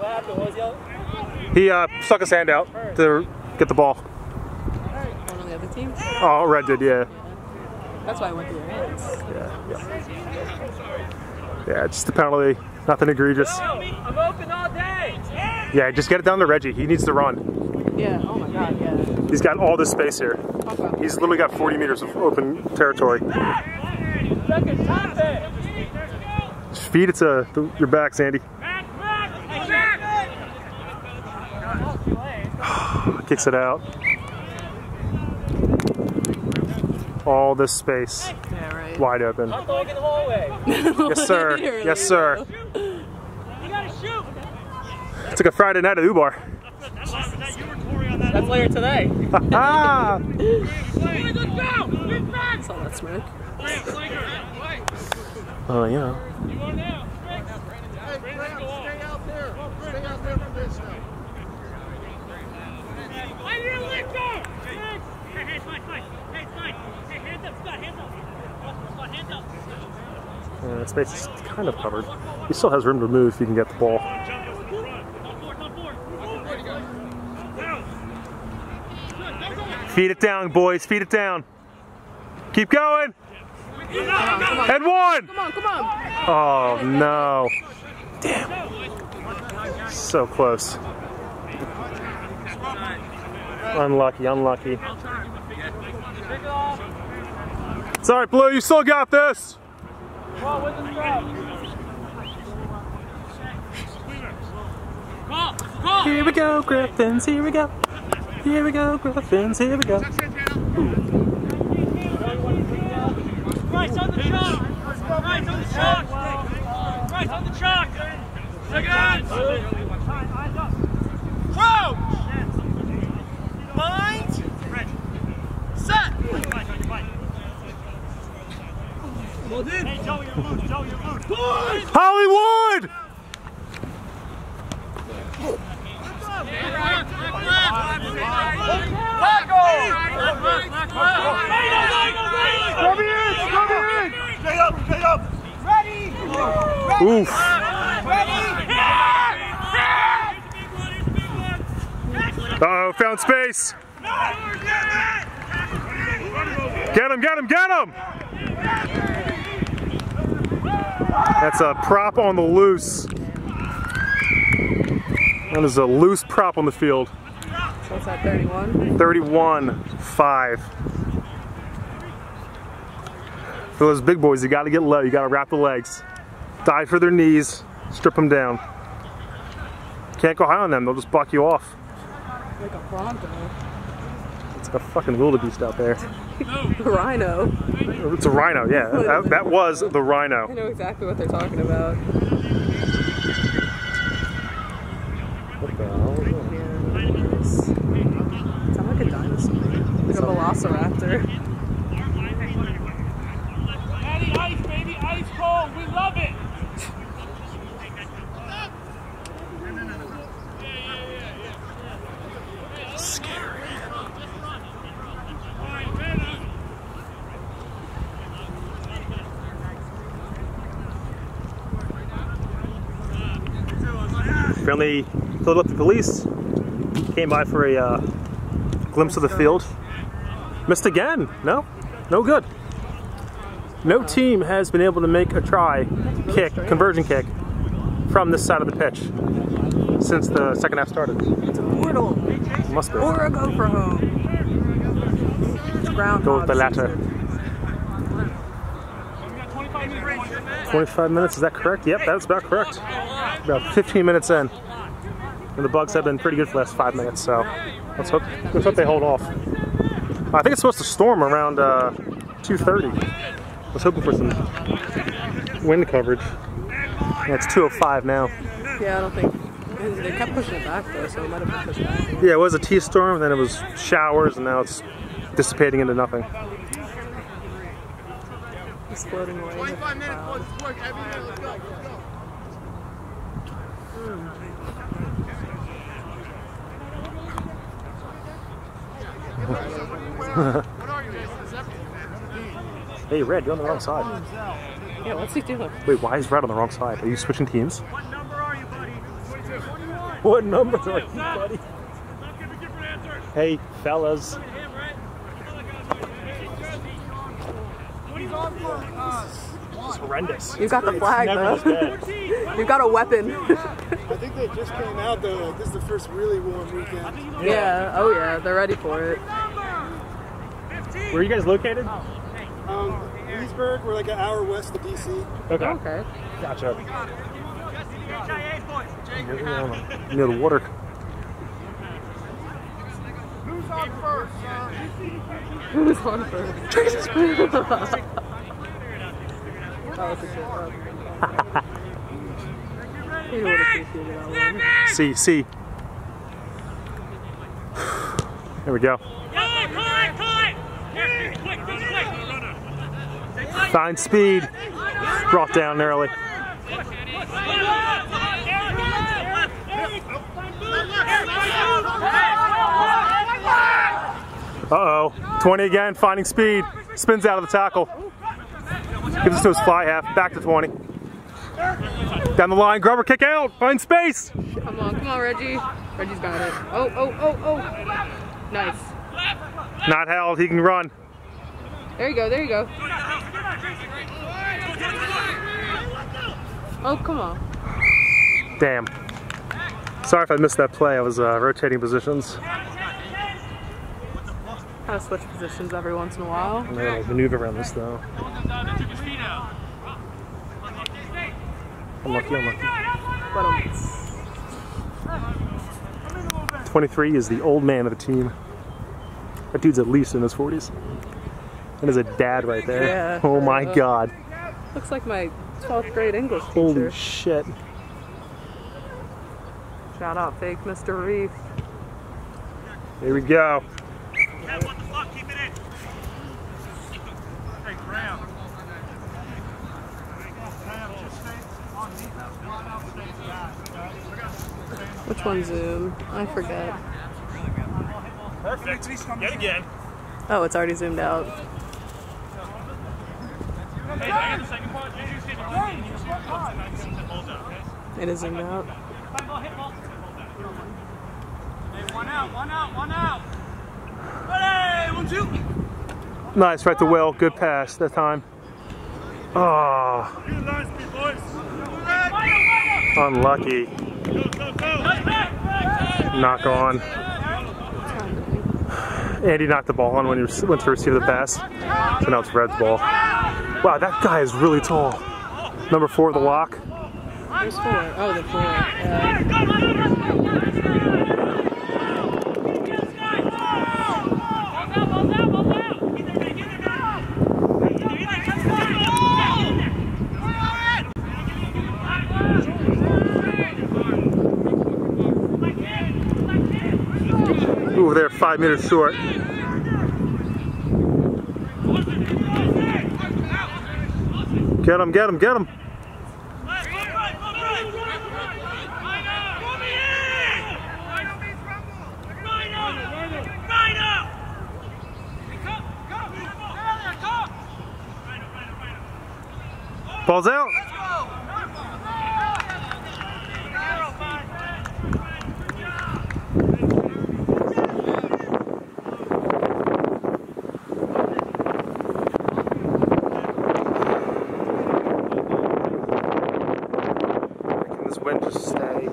He uh, stuck his hand out to get the ball. One on the other team. Oh, Red did, yeah. That's why I went through your hands. Yeah, yeah. Yeah, just a penalty. Nothing egregious. I'm open all day. Yeah, just get it down to Reggie. He needs to run. Yeah. Oh my God. Yeah. He's got all this space here. He's literally got 40 meters of open territory. Second, top it. Just feed it to the, your back, Sandy. Back, back, back. Kicks it out. All this space Yeah. Right. wide open. Hot dog in the hallway. Yes, sir. Yes, sir. you gotta shoot. It's like a Friday night at Ubar. That's later today. Ah! Let's go. Get back. Saw that smoke. Oh, you know. You are now. I need a liquor. Hey, hey, it's fine, fine. Hey, it's fine. Hey, hands up, Scott, hands up. Scott, hands up. Uh, yeah, the space is kind of covered. He still has room to move if he can get the ball. Top four, top four. Feed it down, boys. Feed it down. Keep going. And one. Come on. Come on. Oh no. Damn. So close. Unlucky, unlucky. It's all right, Blue. You still got this. Call, call. Here we go, Gryphons. Here we go. Here we go, Gryphons. Here we go. Rice on the chalk. Rice on the chalk. Rice on the chalk. Second. Crouch. Mind. Set. Hey, Joey, you're loose. Joey, you're loose. Push. Hollywood. Oof. Uh oh, found space. Get him, get him, get him! That's a prop on the loose. That is a loose prop on the field. So it's at 31. 31 5. For those big boys, you got to get low. You got to wrap the legs. Dive for their knees. Strip them down. Can't go high on them. They'll just buck you off. Like a pronto. It's a fucking wildebeest out there. Rhino. It's a rhino, yeah. That, that was the rhino. I know exactly what they're talking about. What the hell? Yeah, it's- Sound like a dinosaur. Like a velociraptor. Natty ice, baby, ice cold. We love it. Friendly Philadelphia police came by for a uh, glimpse of the field. Missed again. No, no good. No team has been able to make a try, kick, conversion kick from this side of the pitch since the second half started. It's a portal. Must be. Or a go for home. It's groundhog Go with the latter. 25 minutes, is that correct? Yep, that's about correct. About 15 minutes in. And the Bugs have been pretty good for the last five minutes, so let's hope, let's hope they hold off. I think it's supposed to storm around uh, 2.30. I was hoping for some wind coverage. Yeah, it's 2.05 now. Yeah, I don't think. They kept pushing it back though, so it might have been pushed back. Yeah, it was a T-storm, then it was showers, and now it's dissipating into nothing. It's floating away. with the cloud. work every minute. Let's go. Let's go. what are you? This is everything, man. Hey, Red, you're on the wrong side. Yeah, what's he doing? Wait, why is Red on the wrong side? Are you switching teams? What number are you, buddy? 22. What number are you, buddy? Stop giving different answers. Hey, fellas. Him, right? He's on for us. It's horrendous. You got the flag Never though. this bad. You got a weapon. I think they just came out though. Like, this is the first really warm weekend. yeah. Oh yeah. They're ready for it. Where are you guys located? Um, Leesburg, we're like an hour west of DC. Okay. Okay. Gotcha. HIA boys. Near the water. Who's on first, sir? Who's on first? that was a good one. He would appreciate that one. See, see. There we go. Here. Fine speed. Brought down early. Uh oh. 20 again, finding speed. Spins out of the tackle. Gives it to his fly half. Back to 20. Down the line. Grubber kick out. Find space. Come on, come on, Reggie. Reggie's got it. Oh, oh, oh, oh. Nice. Not held. He can run. There you go, there you go. Oh, come on. Damn. Sorry if I missed that play. I was uh, rotating positions. Gotta switch positions every once in a while. I'm gonna maneuver around this though. Unlucky, unlucky. Um, 23 is the old man of the team. That dude's at least in his 40s. And That is a dad right there. Yeah. Oh my Uh, god. looks like my 12th grade English teacher. Holy shit. Shout out fake Mr. Reef. Here we go. Kev, what the fuck? Keep it in. Hey, Graham. Which one zoom? I forget. Perfect. Yet again. Oh, it's already zoomed out. Hey, I got the second part. Did you see the line? Did you see the line? Hold that, okay? It is zoomed out. Hit ball, hit ball. Hey, one out, one out, one out. Ready, one, two. Nice, right to Will. Good pass that time. Ah. Oh, Good line speed, boys. unlucky. Knock on. Andy knocked the ball on when he went to receive the pass. So now it's Red's ball. Wow, that guy is really tall. Number four, the lock. There's four. Oh, the four. Yeah. Five meters short. Get him, get him, get him. Ball's out. Can this wind just stay?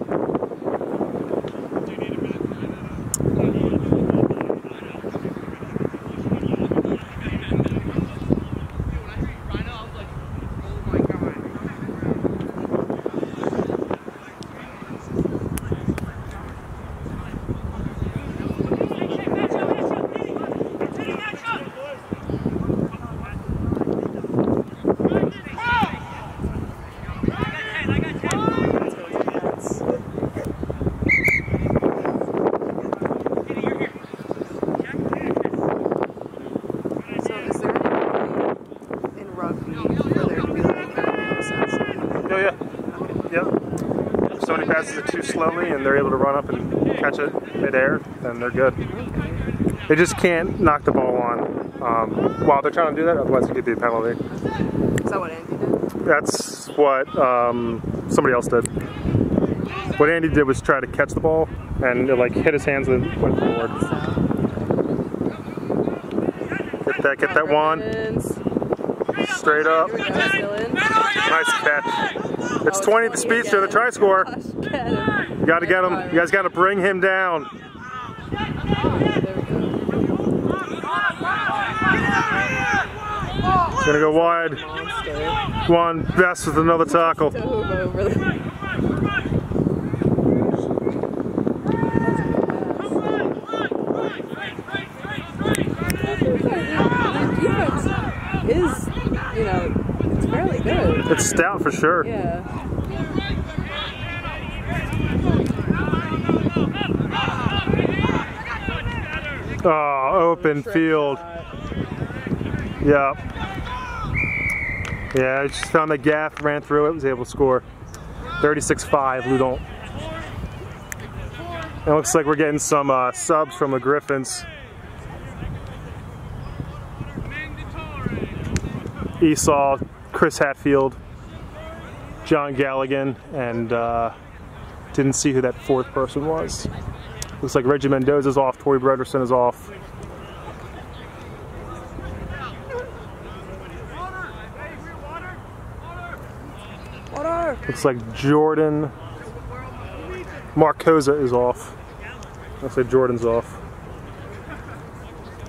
So is there any in rugby where there could be like a sense? Oh yeah. Somebody passes too slowly and they're able to run up and catch it midair, then they're good. They just can't knock the ball on um, while they're trying to do that, otherwise it could be a penalty. Is that what Andy did? That's what um, somebody else did. What Andy did was try to catch the ball and it like hit his hands and went forward. Get that, get that one straight up. Here we go, still in. Nice catch. It's Oh, 20 the 20 speedster, the try score. Gosh, get him. You gotta get him. You guys gotta bring him down. Gonna go wide. Juan Best with another tackle. Dove over the. Defense is, you know, it's fairly good. It's stout for sure. Yeah. Oh, open field. Yep. Yeah, I just found the gap, ran through it, was able to score. 36-5, Loudon. It looks like we're getting some uh, subs from the Gryphons. Esau, Chris Hatfield, John Galligan, and uh, didn't see who that fourth person was. Looks like Reggie Mendoza's off, Tori Broderson is off. Looks like Jordan Marcosa is off. Looks like Jordan's off.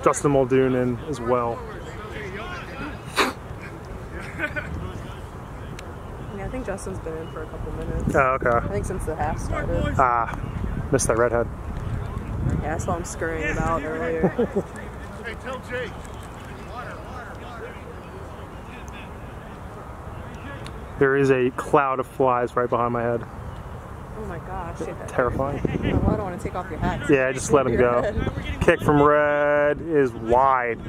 Justin Muldoon in as well. Yeah, I think Justin's been in for a couple minutes. Oh, okay. I think since the half started. Ah, missed that redhead. Yeah, I saw him scurrying about earlier. Hey, tell Jake. There is a cloud of flies right behind my head. Oh my gosh. Yeah. Terrifying. Oh, I don't want to take off your hat. Yeah, I just let him go. Kick from red is wide.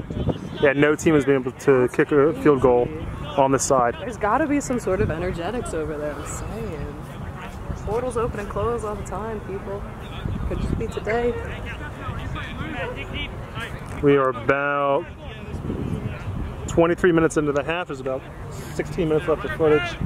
Yeah, no team has been able to kick a field goal on this side. There's got to be some sort of energetics over there. I'm saying. Portals open and close all the time, people. Could just be today. We are about 23 minutes into the half. There's about 16 minutes left of footage.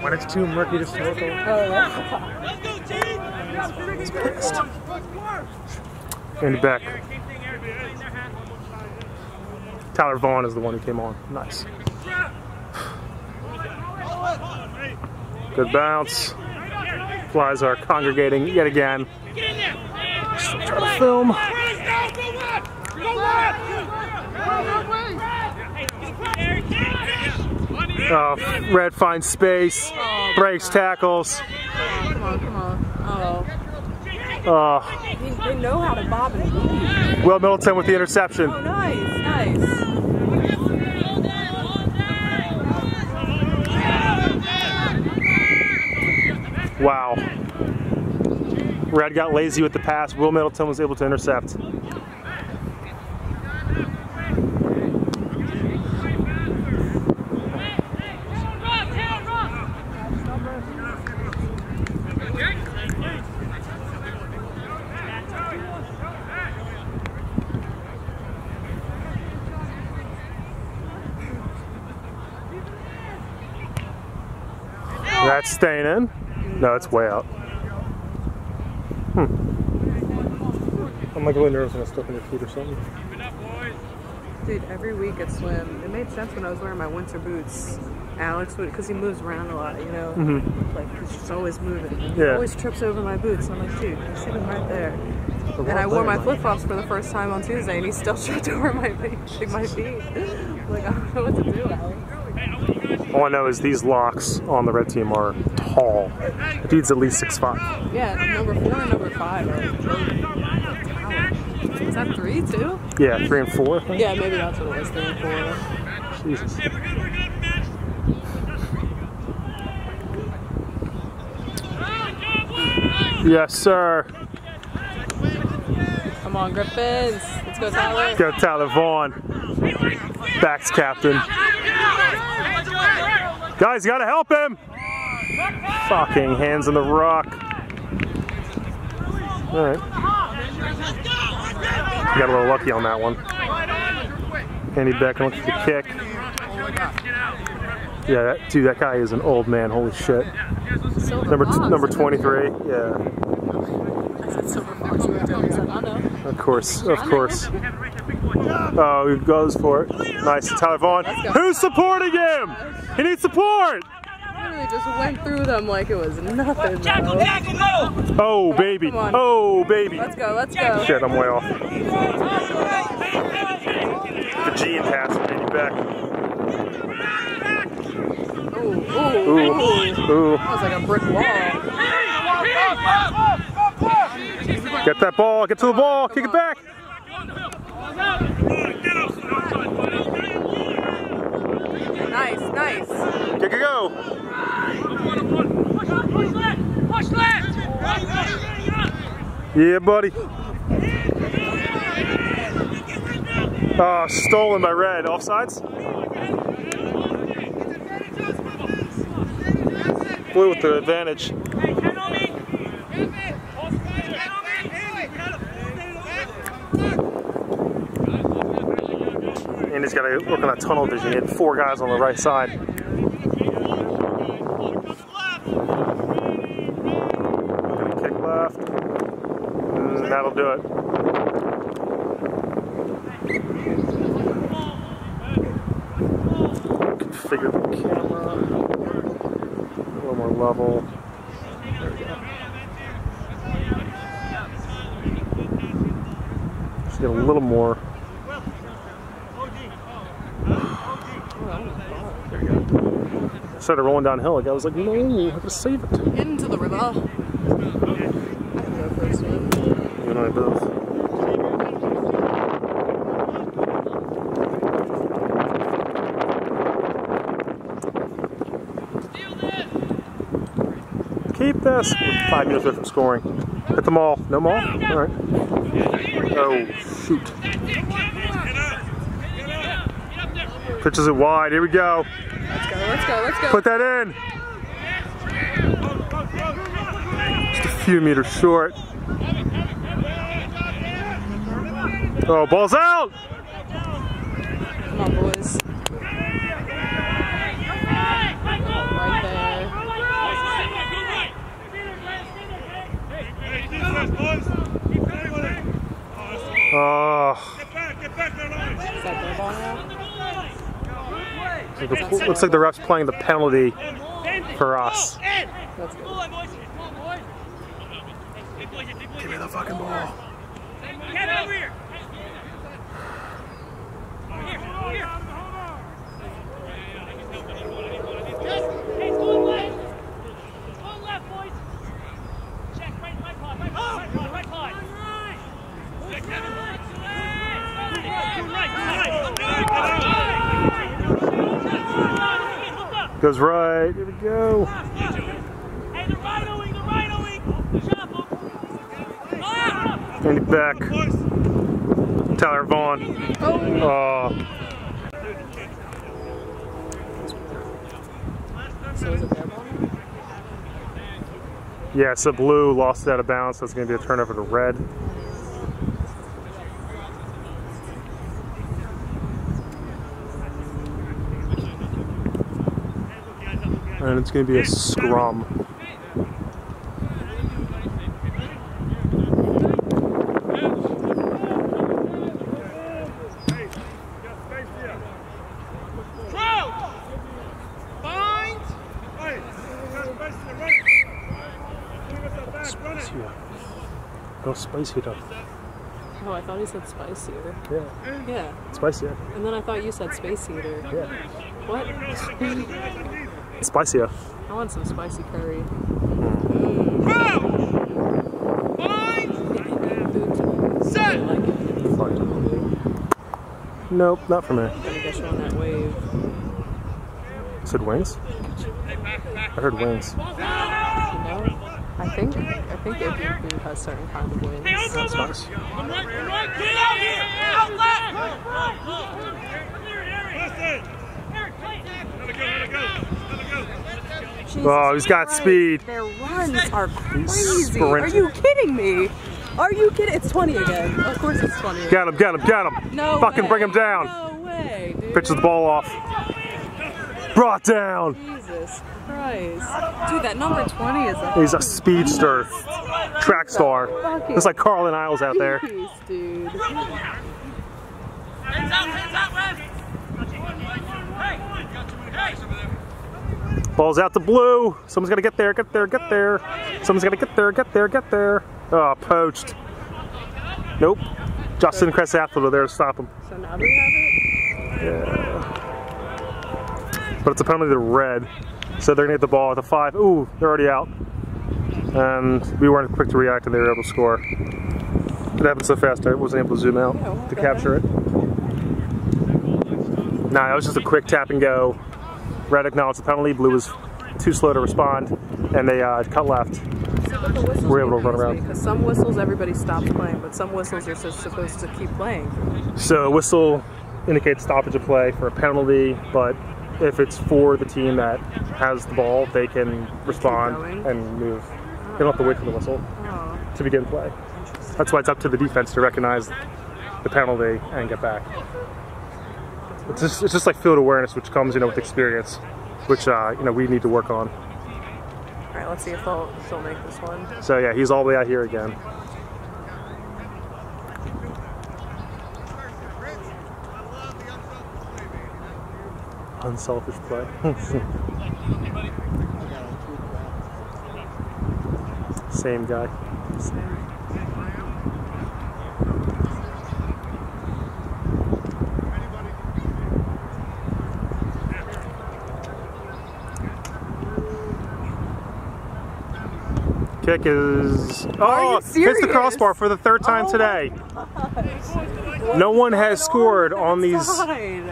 When it's too murky to snorkel. Pissed. Andy Beck. Tyler Vaughn is the one who came on. Nice. Good bounce. Flies are congregating yet again. Get in! Try to film. Oh, Red finds space, breaks tackles. Come on, come on. Oh. Oh, They, they know how to bob and weave. Will Middleton with the interception. Oh, nice, nice. Wow. Red got lazy with the pass. Will Middleton was able to intercept. That's staying in. No, it's way out. Hmm. I'm like really nervous when I step on your feet or something. Dude, every week at swim, it made sense when I was wearing my winter boots. Alex would, because he moves around a lot, you know? Like, he's just always moving. And he. Yeah. always trips over my boots. I'm like, dude, I see them right there. They're And I wore my flip flops for the first time on Tuesday, and he still tripped over my feet. My feet. Like, I don't know what to do, Alex. All I know is these locks on the red team are tall. The dude's at least 6'5. Yeah, number four and number five are Is that three, too? Yeah, three and four, I think. Yeah, maybe that's what it was, three and four. Jesus. Yes, sir. Come on, Gryphons. Let's go, Tyler. Go Tyler Vaughn. Backs captain. Guys, you gotta help him. Fucking hands on the rock. All right. Got a little lucky on that one. Andy Beck looking for the kick. Yeah, that, dude, that guy is an old man. Holy shit. Number number 23. Yeah, I said Silver Fox. You looked at me and said, I know. of course, of course. Oh, he goes for it. Nice, Tyler Vaughn. Who's supporting him? He needs support. Literally just went through them like it was nothing. Tackle, though. tackle, go! Oh, baby. Oh, baby. Let's go, let's go. Shit, I'm way off. The G and pass from Andy Beck. Ooh, ooh, Ooh, ooh. ooh. That was like a brick wall. Get that ball. Get to the ball. Kick it back. Nice, nice. Kick it go. Yeah, buddy. Oh, stolen by Red. Offsides? Blue with the advantage. Hey, ten on me! Ten on me! And he's got to work on that tunnel vision. He had four guys on the right side. Kick left. Mm, that'll do it. Configure the camera. A little more level. Just get a little more. There you go. I started rolling downhill. The I was like, no, I gotta save it. Into the river. I can go first one. You and I both. Keep this. Five minutes away from scoring. Hit the maul. No maul? All right. Oh, shoot. Pitches it wide. Here we go. Let's go, let's go. Put that in. Just a few meters short. Oh, ball's out! Come on, boys. Oh. Looks like the ref's playing the penalty for us. That's good. Give me the fucking ball. Get over here! Here, here. Hey, it's going left. It's going left, boys. Check, right, right pod, right pod, right pod, right pod. Hey, Kevin. Right, right. Look up. Goes right. Here we go. Hey, the right wing, the right wing. Shuffle. Ah! Andy Beck. Tyler Vaughn. Oh. So is it their ball? Yeah, so blue lost it out of bounds, so it's going to be a turnover to red. And it's going to be a scrum. Crouch! Bind! Spicier. Though. Oh, I thought he said spicier. Yeah, Yeah. spicier. And then I thought you said space eater. Yeah. What? Spicier. I want some spicy curry. Crouch! Bind! I Set! like it. Fine. Nope, not for me. Gotta get you on that wave. said wings? I heard wings. You know? I think I think food has certain kind of wings. Hey, over, over! Nice. Come right, come right! Get out here! Out left! Clear it, Eric! Eric, play it! Jesus Oh, he's got Christ, speed. Their runs are crazy. Are you kidding me? Are you kidding? It's 20 again. Of course it's 20. again. Get him, get him, get him. No Fucking way. bring him down. No way, dude. Pitches the ball off. Brought down. Jesus Christ. Dude, that number 20 is a He's a speedster. Track star. It's like Carlin Isles out there. beast, dude. Hands out, hands! Hey! Hey! Ball's out to blue. Someone's gotta get there, get there, get there. Someone's gotta get there, get there, get there. Oh, poached. Nope. Justin Cressathlete are there to stop him. So now we have it? But it's a penalty to red. So they're gonna get the ball at the five. Ooh, they're already out. And we weren't quick to react and they were able to score. It happened so fast I wasn't able to zoom out to the capture it. Nah, it was just a quick tap and go. Red acknowledged the penalty, blue was too slow to respond, and they uh, cut left. We're able to run around. Because some whistles everybody stops playing, but some whistles you're just supposed to keep playing. So a whistle indicates stoppage of play for a penalty, but if it's for the team that has the ball, they can respond and move. They don't have to wait for the whistle Oh, to begin play. That's why it's up to the defense to recognize the penalty and get back. It's just, it's just like field awareness, which comes, you know, with experience, which uh, you know we need to work on. all right. Let's see if they'll still make this one. So yeah, he's all the way out here again. Unselfish play. Same guy. Kick is oh, hits the crossbar for the third time Oh today. No one has scored on these Side.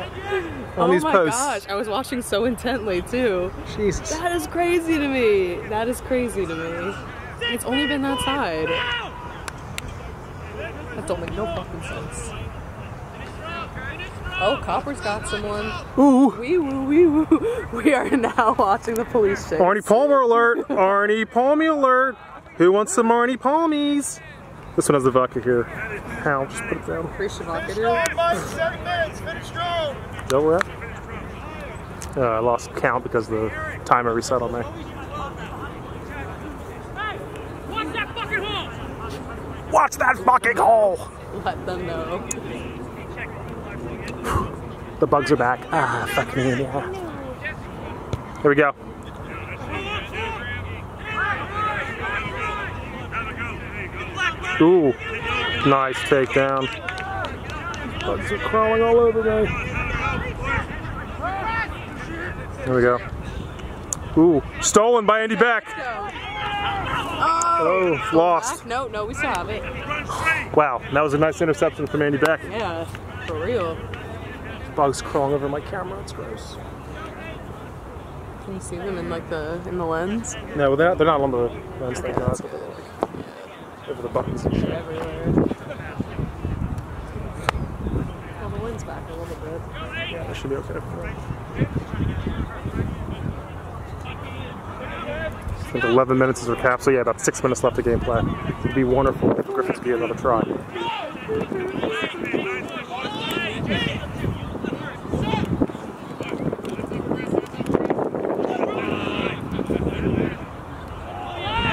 on oh these my posts. gosh, I was watching so intently too. Jesus. That is crazy to me. That is crazy to me. It's only been that side. That don't make no fucking sense. Oh, Copper's got someone. Ooh. Wee woo, wee woo. We are now watching the police chase. Arnie Palmer alert! Arnie Palmy alert! Who wants some Arnie Palmies? This one has the vodka here. How? Just put it down. Free Shavaka Mike, seven minutes, finish strong. Is that where at? Uh, I lost count because the timer reset on me. Hey! Watch that fucking hole! Watch that fucking hole! Let them know. The bugs are back. Ah, fucking yeah. Here we go. Ooh, nice takedown. Bugs are crawling all over me. Here we go. Ooh, stolen by Andy Beck. Oh, lost. Back? No, no, we still have it. Wow, that was a nice interception from Andy Beck. Yeah, for real. Bugs crawling over my camera. It's gross. Can you see them in like the in the lens? No, they're not, they're not on the lens, but they're, like, Over the buttons and shit. Everywhere. Well, the wind's back a little bit. Yeah, that should be okay. I think 11 minutes is our cap, so yeah, about six minutes left of gameplay. It'd be wonderful if the Gryphons get another try.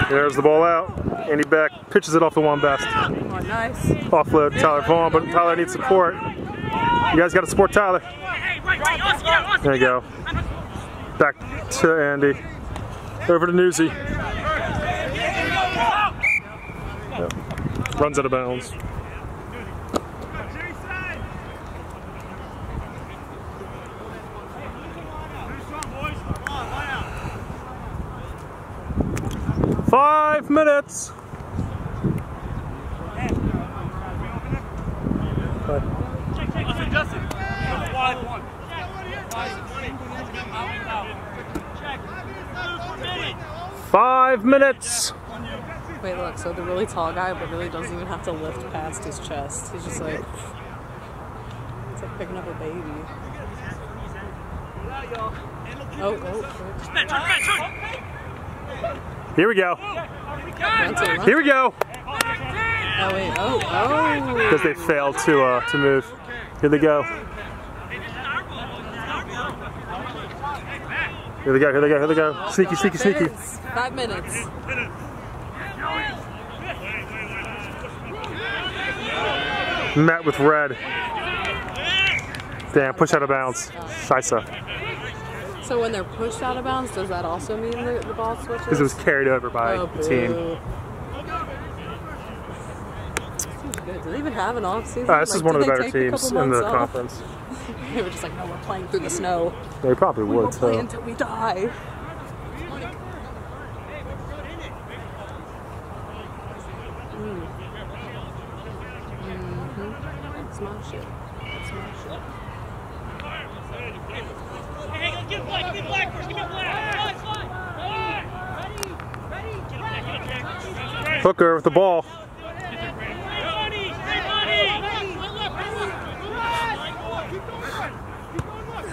There's the ball out. Andy Beck pitches it off the Juan Best. Oh, nice. Offload Tyler Vaughn, but Tyler needs support. You guys got to support Tyler. There you go. Back to Andy. Over to Newsy. Yep. Runs out of bounds. Five minutes. Five minutes. Wait, look. So the really tall guy literally doesn't even have to lift past his chest. He's just like, it's like picking up a baby. Oh, oh, oh. Here we go. Here we go. Oh wait. Oh, oh. Because they failed to uh, to move. Here they go. Here they go. Here they go. Here they go. Sneaky, sneaky, sneaky. Five minutes. Met with red. Damn, push out of bounds. Shisa. So when they're pushed out of bounds, does that also mean the, the ball switches? Because it was carried over by oh, the team. good. Do they even have an off season? Uh, this Like, is one of the better teams in the off? conference. They were just like, no, we're playing through the snow. They probably would, play until we die. Mm. Mhm. That's my shit. That's my shit. Hey, hey, give me black, give me black first, give me black. Slide, slide. Alright. Ready, ready. Get up there, get up there. Hooker with the ball.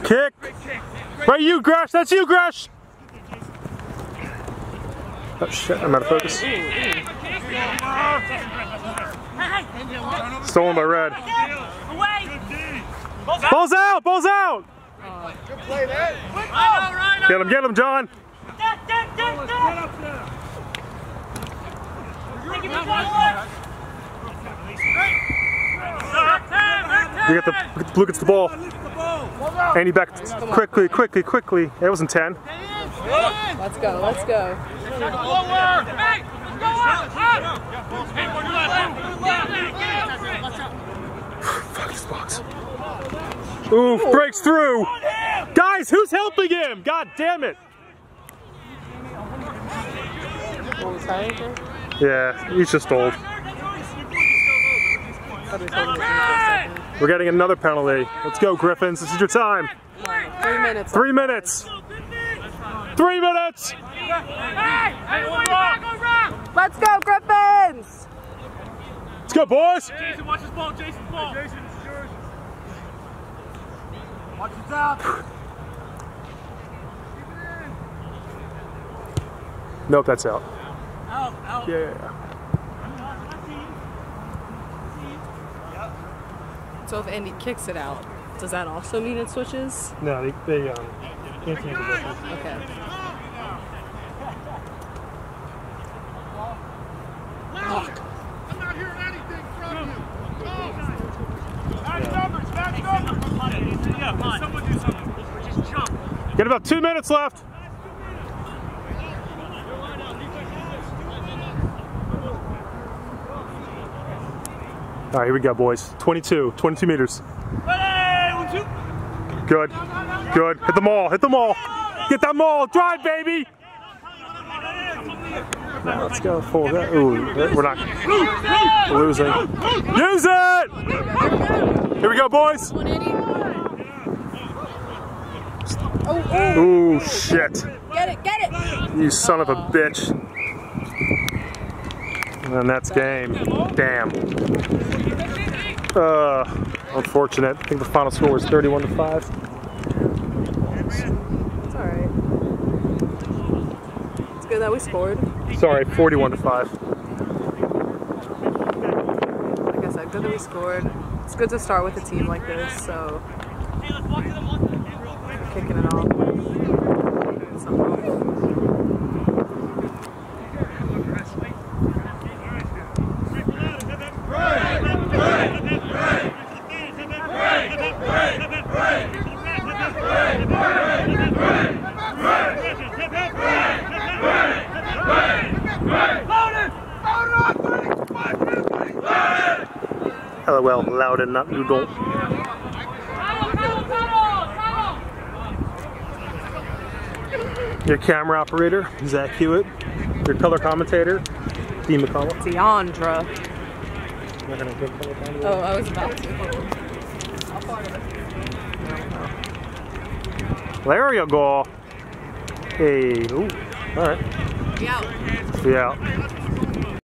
Kick. Right, you, Gresh. That's you, Gresh. Oh, shit. I'm out of focus. Stolen by red. Ball's out. Ball's out. Play. Right, right, Get him. Get him, John. Deck, deck, deck, deck. Hey, give me one more. You get the blue gets the ball. Andy Beck quickly, quickly, quickly. It wasn't 10. Let's go. Let's go. Hey, go up, up. Hey, we're left. Left, left. Fuck this box. Ooh, breaks through. Guys, who's helping him? God damn it. What was that? Yeah, he's just old. We're getting another penalty. Let's go, Gryphons. This is your time. Three minutes. Three minutes. Three minutes. Hey, hey, one rock, one rock. Let's go, Gryphons! Let's go, boys. Jason, watch his ball, Jason's ball. Jason, it's yours. Watch it out. Nope, that's out. Out, out. Yeah, yeah, yeah. So if Andy kicks it out, does that also mean it switches? No, they, they um, can't change the difference. Okay. I'm not hearing anything from you. Back numbers, back Someone do something. Or just jump. Get about two minutes left. All right, here we go, boys. 22, 22 meters. Ready? One, two. Good, good. Hit the maul, hit the maul. Get that maul, drive, baby. Now let's go for that. Ooh, we're not we're losing. Use it! Here we go, boys. 180. Oh, oh, Ooh, shit. get it, get it. You son of a bitch. And that's game. Damn. Uh, unfortunate. I think the final score was 31 to 5. It's alright. It's good that we scored. Sorry, 41 to 5. Like I said, good that we scored. It's good to start with a team like this, so Hey, let's walk to the one. we're kicking it off. Something. Loud and not noodle. Your camera operator, Zach Hewitt. Your color commentator, Dee McCullough. Deandra. Not gonna get color commentator. Oh, I was about to. There you go. Hey, ooh, all right. Yeah. Yeah.